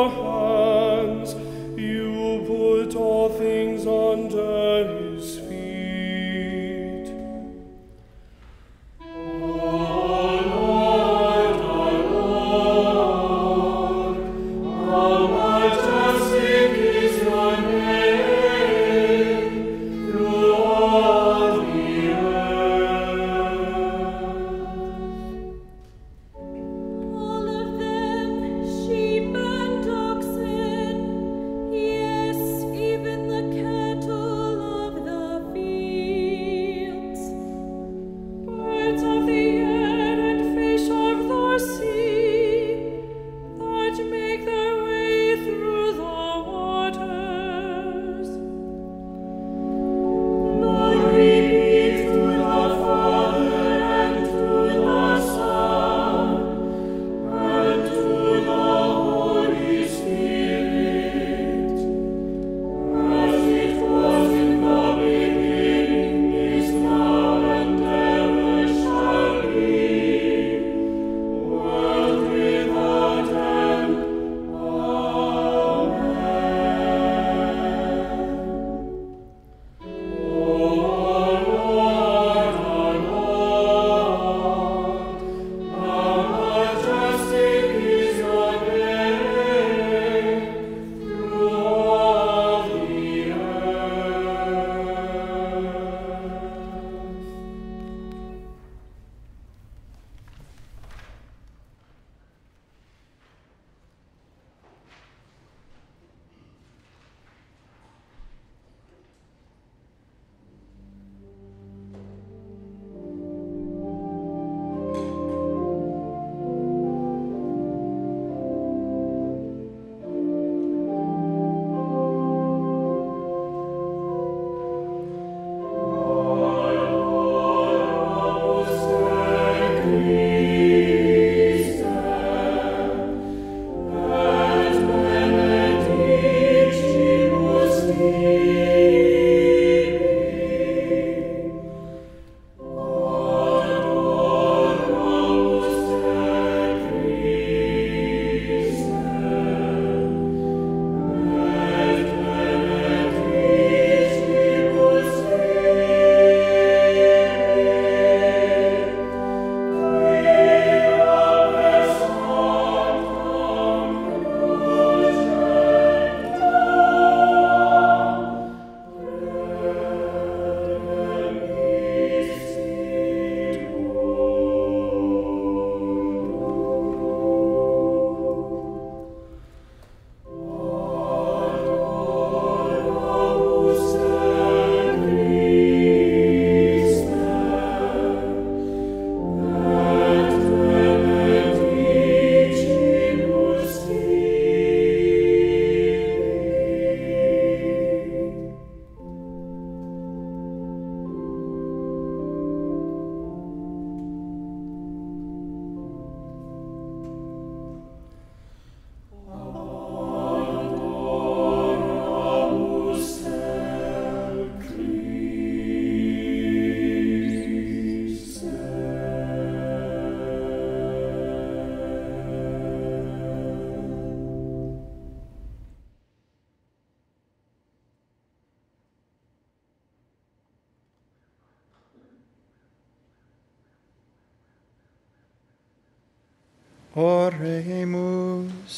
Your hands. Oremus.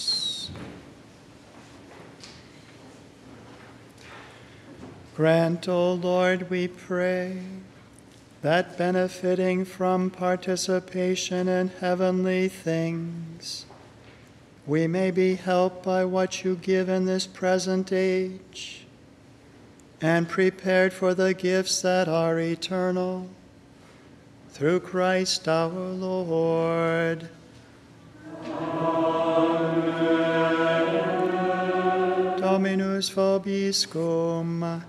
Grant, O Lord, we pray, that benefiting from participation in heavenly things, we may be helped by what you give in this present age and prepared for the gifts that are eternal. Through Christ our Lord. Dominus vobiscum.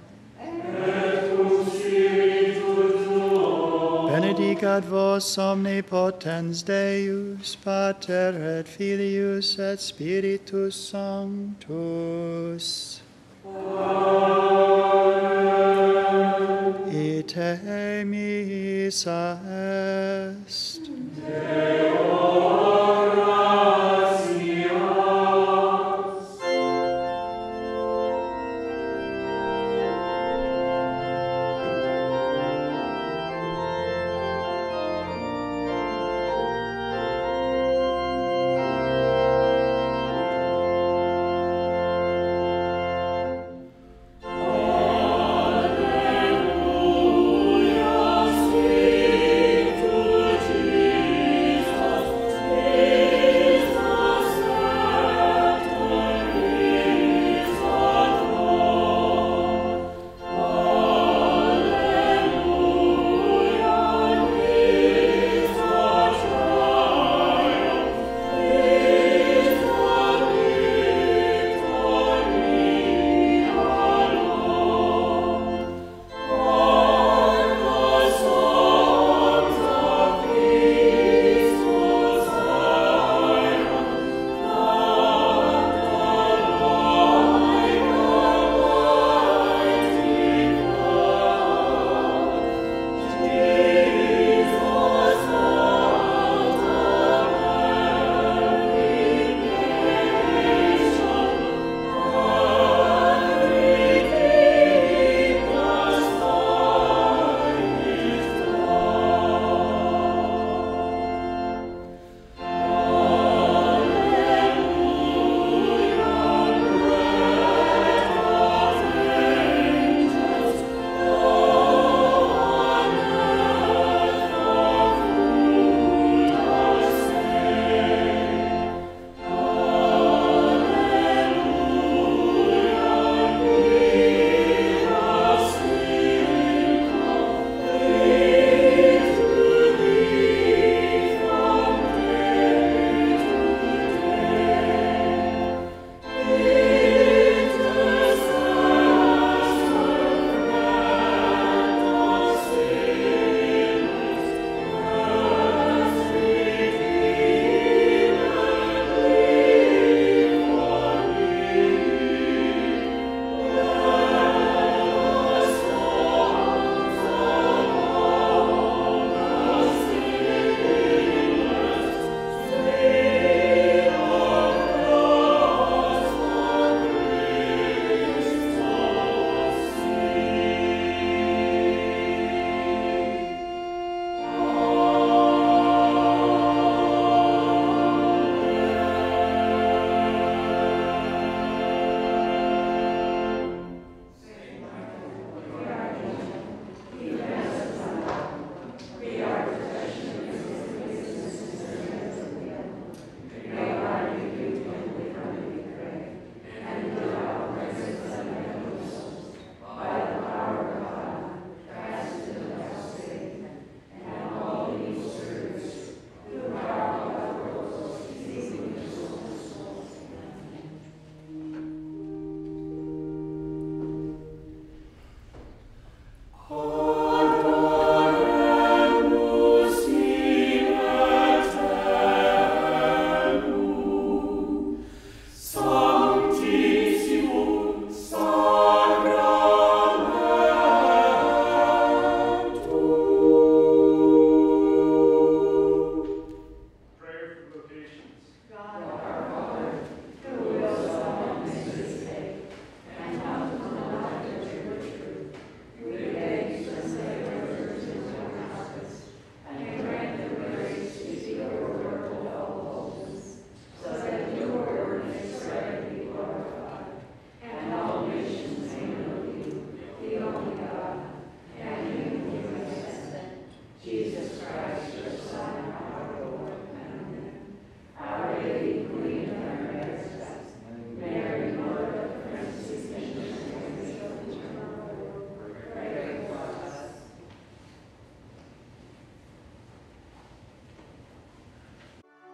Benedicat vos omnipotens Deus, Pater et Filius et Spiritus Sanctus. Ite missa est. Alleluia,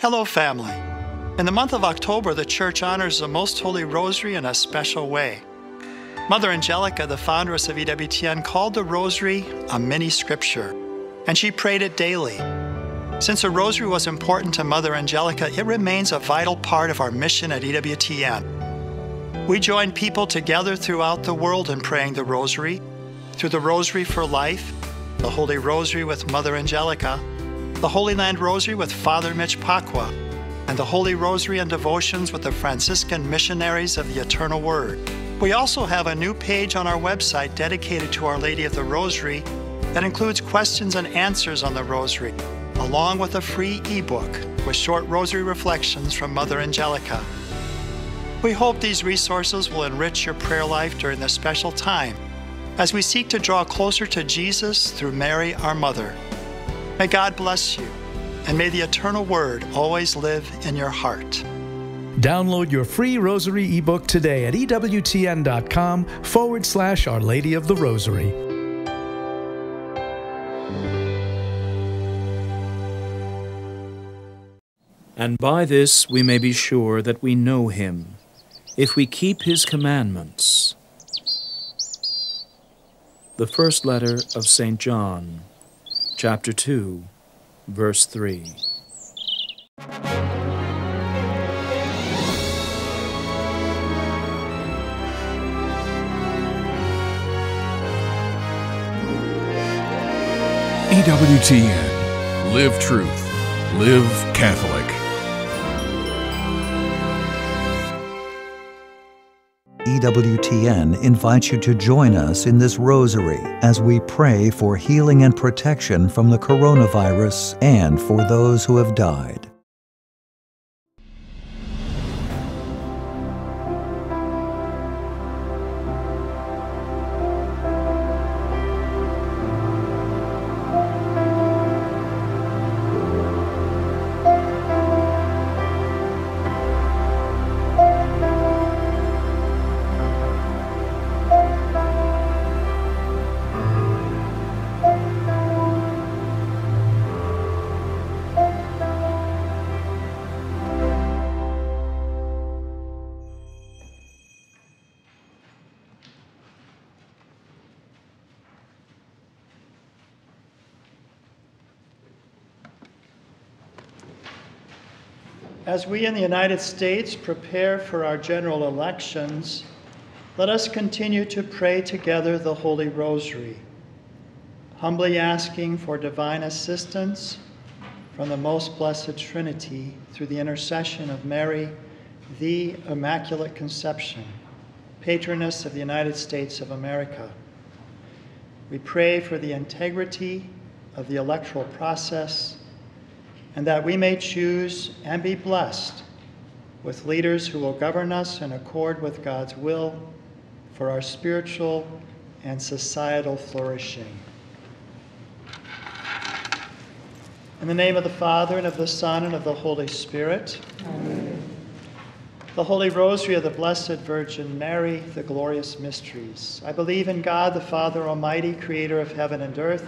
Hello, family. In the month of October, the Church honors the Most Holy Rosary in a special way. Mother Angelica, the foundress of EWTN, called the Rosary a mini scripture, and she prayed it daily. Since the Rosary was important to Mother Angelica, it remains a vital part of our mission at EWTN. We join people together throughout the world in praying the Rosary, through the Rosary for Life, the Holy Rosary with Mother Angelica, the Holy Land Rosary with Father Mitch Pacwa, and the Holy Rosary and devotions with the Franciscan Missionaries of the Eternal Word. We also have a new page on our website dedicated to Our Lady of the Rosary that includes questions and answers on the Rosary, along with a free ebook with short Rosary reflections from Mother Angelica. We hope these resources will enrich your prayer life during this special time as we seek to draw closer to Jesus through Mary, our Mother. May God bless you, and may the eternal Word always live in your heart. Download your free Rosary ebook today at EWTN.com forward slash Our Lady of the Rosary. And by this we may be sure that we know him, if we keep his commandments. The first letter of St. John, chapter 2, verse 3. EWTN. Live truth. Live Catholic. EWTN invites you to join us in this rosary as we pray for healing and protection from the coronavirus and for those who have died. We in the United States prepare for our general elections, let us continue to pray together the Holy Rosary, humbly asking for divine assistance from the most blessed Trinity through the intercession of Mary, the Immaculate Conception, patroness of the United States of America. We pray for the integrity of the electoral process and that we may choose and be blessed with leaders who will govern us in accord with God's will for our spiritual and societal flourishing. In the name of the Father, and of the Son, and of the Holy Spirit. Amen. The Holy Rosary of the Blessed Virgin Mary, the glorious mysteries. I believe in God, the Father Almighty, creator of heaven and earth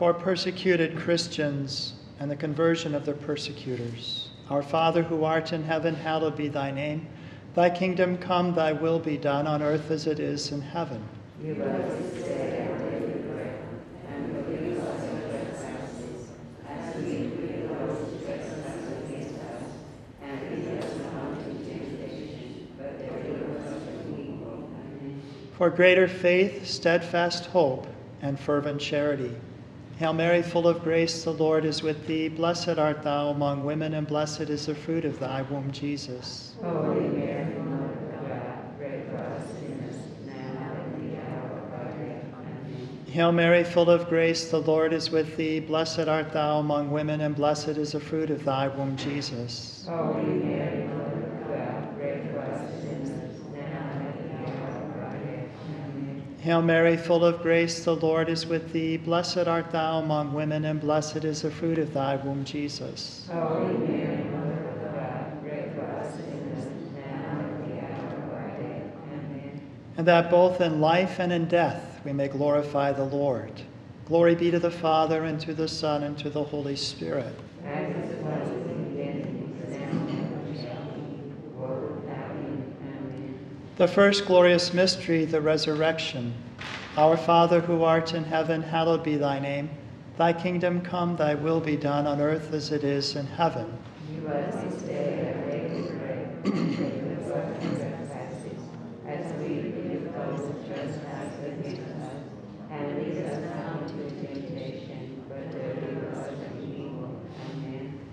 For persecuted Christians and the conversion of their persecutors. Our Father who art in heaven, hallowed be thy name. Thy kingdom come, thy will be done on earth as it is in heaven. Give us this day our daily bread, and forgive us our trespasses, as we forgive those who trespass against us. And lead us not into temptation, but deliver us from evil. For greater faith, steadfast hope, and fervent charity. Hail Mary, full of grace, the Lord is with thee. Blessed art thou among women, and blessed is the fruit of thy womb, Jesus. Holy Mary, Mother of God, pray for us sinners, now and the hour of our death. Amen. Hail Mary, full of grace, the Lord is with thee. Blessed art thou among women, and blessed is the fruit of thy womb, Jesus. Holy Mary, Mother of God, pray for us sinners, now and at the hour of our death. Amen. Hail Mary, full of grace, the Lord is with thee. Blessed art thou among women, and blessed is the fruit of thy womb, Jesus. Holy Mary, Mother of God, pray for us sinners, now and at the hour of our death. Amen. And that both in life and in death we may glorify the Lord. Glory be to the Father, and to the Son, and to the Holy Spirit. As it was in the beginning, is now, and ever shall be, world without end. Amen. The first glorious mystery, the resurrection. Our Father who art in heaven, hallowed be thy name. Thy kingdom come, thy will be done on earth as it is in heaven. Give us this day our daily bread, and forgive us our trespasses, as we forgive those who trespass against us. And lead us not into temptation, but deliver us from evil. Amen.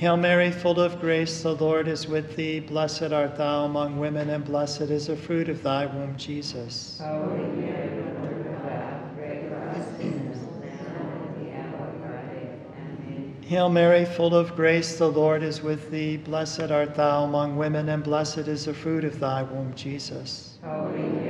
Hail Mary, full of grace, the Lord is with thee. Blessed art thou among women, and blessed is the fruit of thy womb, Jesus. Holy Mary, of God. Hail Mary, full of grace, the Lord is with thee. Blessed art thou among women, and blessed is the fruit of thy womb, Jesus. Holy Mary,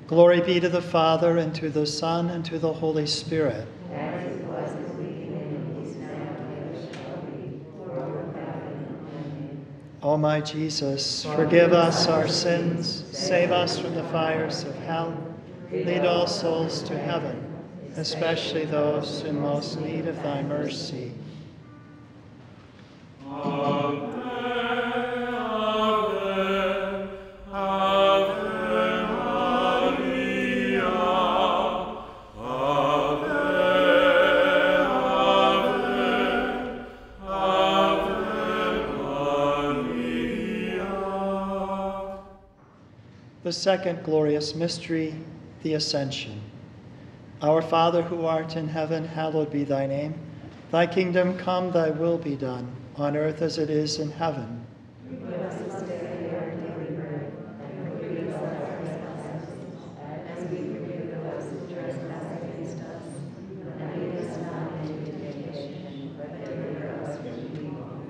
Glory be to the Father, and to the Son, and to the Holy Spirit. As my Jesus, forgive us our sins, save us from the fires of hell, lead all souls to heaven, especially those in most need of thy mercy. Second glorious mystery, the Ascension. Our Father who art in heaven, hallowed be thy name. Thy kingdom come, thy will be done, on earth as it is in heaven. Give us this day our daily bread, and forgive us our trespasses, as we forgive those who trespass against us. And lead us not into temptation, but deliver us from evil.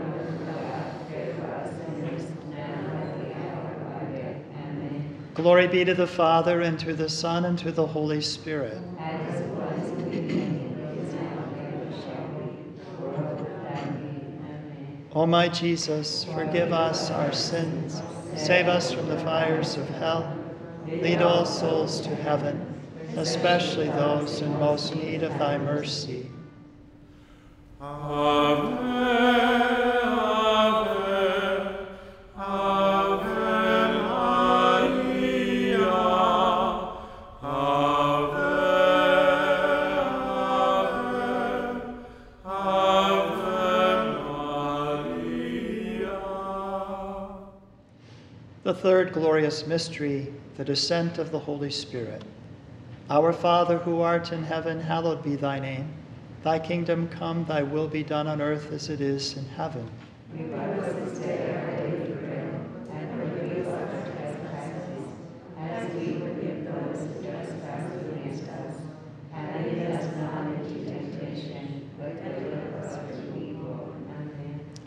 Glory be to the Father, and to the Son, and to the Holy Spirit. O my Jesus, forgive us our sins, save us from the fires of hell, lead all souls to heaven, especially those in most need of thy mercy. Ave, third glorious mystery, the descent of the Holy Spirit. Our Father who art in heaven, hallowed be thy name. Thy kingdom come, thy will be done on earth as it is in heaven.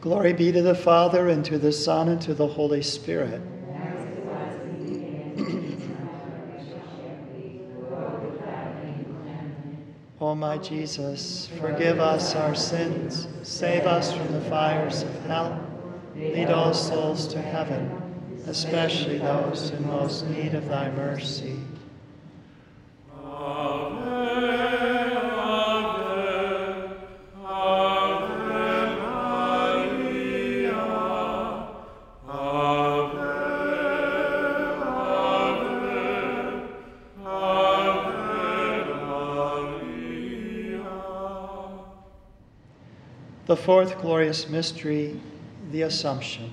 Glory be to the Father, and to the Son, and to the Holy Spirit. O my Jesus, forgive us our sins, save us from the fires of hell, lead all souls to heaven, especially those in most need of thy mercy. The fourth glorious mystery, the Assumption.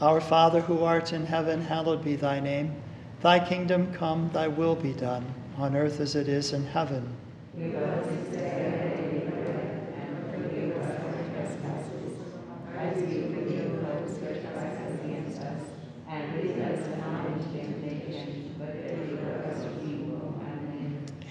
Our Father who art in heaven, hallowed be thy name. Thy kingdom come, thy will be done, on earth as it is in heaven. Give us this day our daily bread, and forgive us our trespasses, as we forgive those who trespass against us. And lead us not into temptation, but deliver us from evil. Amen.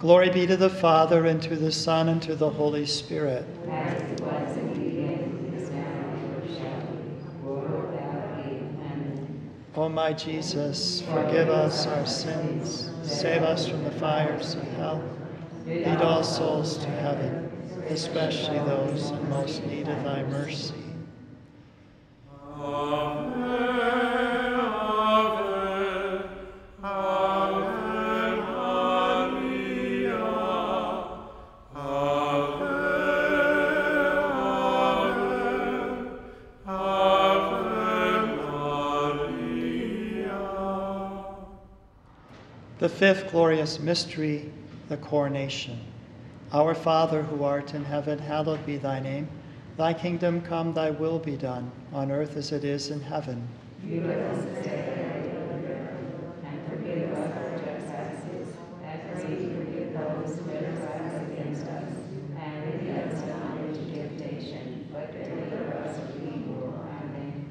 Glory be to the Father, and to the Son, and to the Holy Spirit. As it was in the beginning, is now, and ever shall be, world without end. Amen. O my Jesus, forgive us our sins, save us from the fires of hell, lead all souls to heaven, especially those in most need of thy mercy. The fifth glorious mystery, the coronation. Our Father who art in heaven, hallowed be thy name. Thy kingdom come, thy will be done, on earth as it is in heaven. Give us this day our daily bread, and forgive us our trespasses, as we forgive those who trespass against us. And lead us not into temptation, but deliver us from evil. Amen.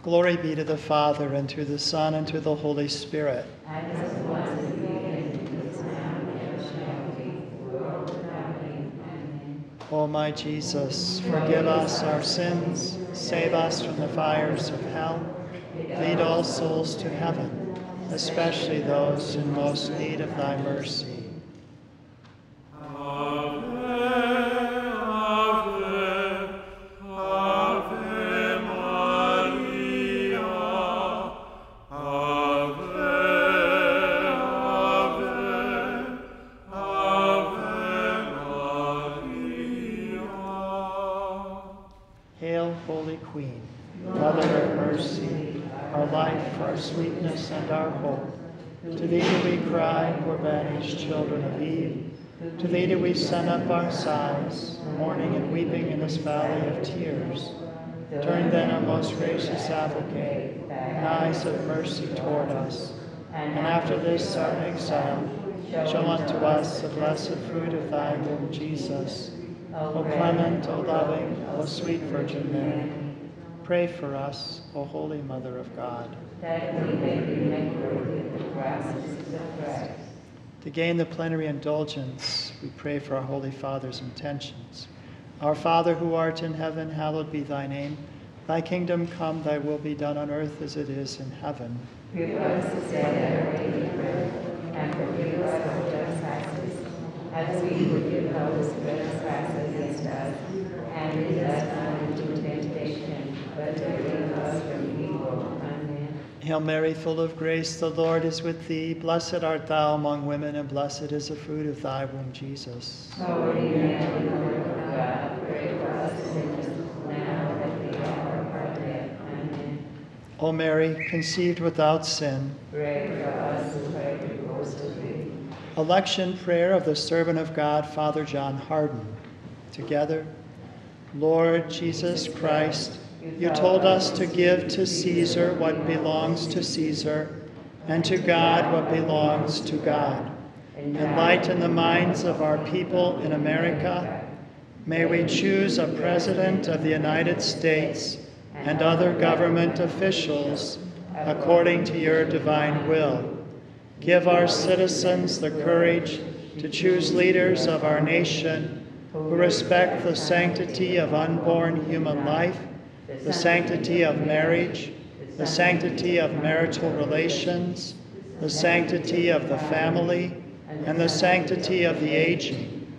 Glory be to the Father, and to the Son, and to the Holy Spirit. As it was in the beginning, is now, and ever shall be, world without end. Amen. O my Jesus, forgive us our sins, save us from the fires of hell, lead all souls to heaven, especially those in most need of thy mercy. Do we send up our sighs, mourning and weeping in this valley of tears. Turn then, our most gracious advocate, eyes of mercy toward us, and after this our exile, show unto us the blessed fruit of thy womb, Jesus. O clement, O loving, O sweet Virgin Mary, pray for us, O Holy Mother of God. That we may be made worthy of the of. To gain the plenary indulgence, we pray for our Holy Father's intentions. Our Father who art in heaven, hallowed be thy name. Thy kingdom come, thy will be done on earth as it is in heaven. Give us this day our daily bread, and forgive us our trespasses, as we forgive those who trespass against us. And lead us not into temptation, but deliver us from evil. Amen. Hail Mary, full of grace, the Lord is with thee. Blessed art thou among women, and blessed is the fruit of thy womb, Jesus. Holy Mary, Mother of God, pray for us sinners, now and at the hour of our death. Amen. O Mary, conceived without sin, Pray for us who pray reposefully. Election prayer of the servant of God, Father John Hardon. Together, Lord Jesus Christ, you told us to give to Caesar what belongs to Caesar, and to God what belongs to God. Enlighten the minds of our people in America. May we choose a President of the United States and other government officials according to your divine will. Give our citizens the courage to choose leaders of our nation who respect the sanctity of unborn human life, the sanctity of marriage, the sanctity of marital relations, the sanctity of the family, and the sanctity of the aging.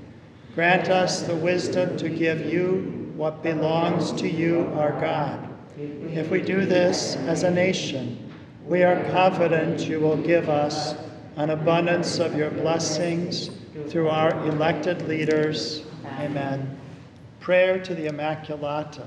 Grant us the wisdom to give you what belongs to you, our God, If we do this as a nation, we are confident you will give us an abundance of your blessings through our elected leaders. Amen. Prayer to the Immaculata.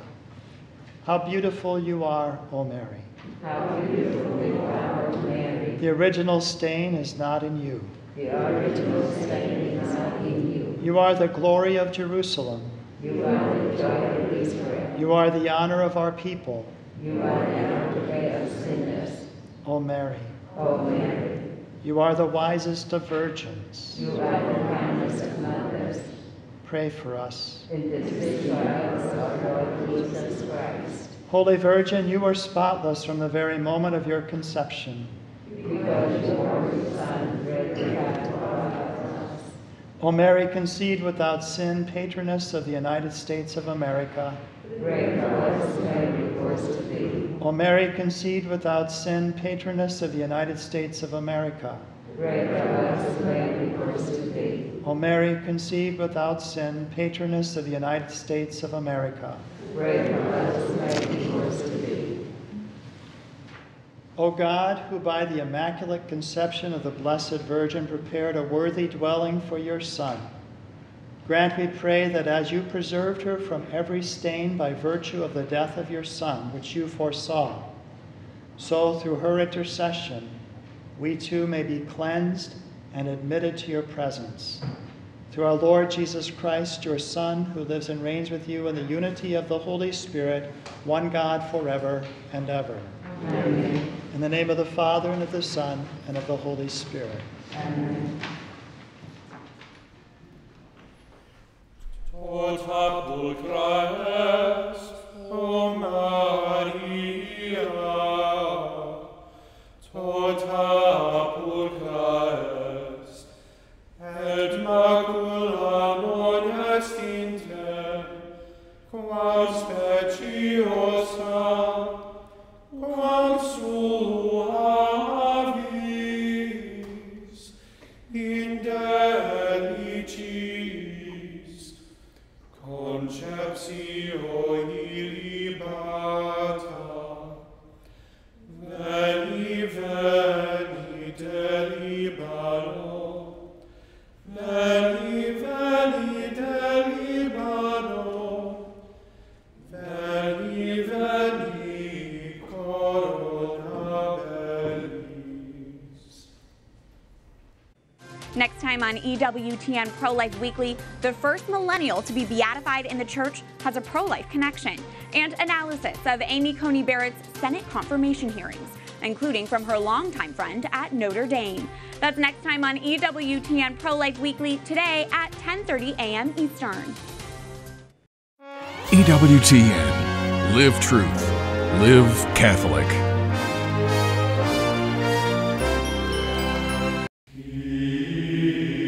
How beautiful you are, O Mary. How beautiful you are, O Mary. The original stain is not in you. The original stain is not in you. You are the glory of Jerusalem. You are the joy of Israel. You are the honor of our people. You are the honor of sinners. O Mary. O Mary. You are the wisest of virgins. You are the kindest of mothers. Pray for us. In the trials of our Lord Jesus Christ. Holy Virgin, you were spotless from the very moment of your conception. Because your Son bread God for us. O Mary, conceived without sin, patroness of the United States of America. Pray for us when we forced to be. O Mary, conceived without sin, patroness of the United States of America. Pray for us when we forced to be. O Mary, conceived without sin, patroness of the United States of America. Pray for us when we forced to be. O God, who by the Immaculate Conception of the Blessed Virgin prepared a worthy dwelling for your Son, grant, we pray, that as you preserved her from every stain by virtue of the death of your Son, which you foresaw, so through her intercession, we too may be cleansed and admitted to your presence. Through our Lord Jesus Christ, your Son, who lives and reigns with you in the unity of the Holy Spirit, one God forever and ever. Amen. In the name of the Father, and of the Son, and of the Holy Spirit. Amen. Pulchra O Maria. tota pulcra est, et macula non est in te, quas speciosa, Next time on EWTN Pro Life Weekly, the first millennial to be beatified in the church has a pro life connection, and analysis of Amy Coney Barrett's Senate confirmation hearings, including from her longtime friend at Notre Dame. That's next time on EWTN Pro Life Weekly today at 10:30 a.m. Eastern. EWTN. Live truth. Live Catholic.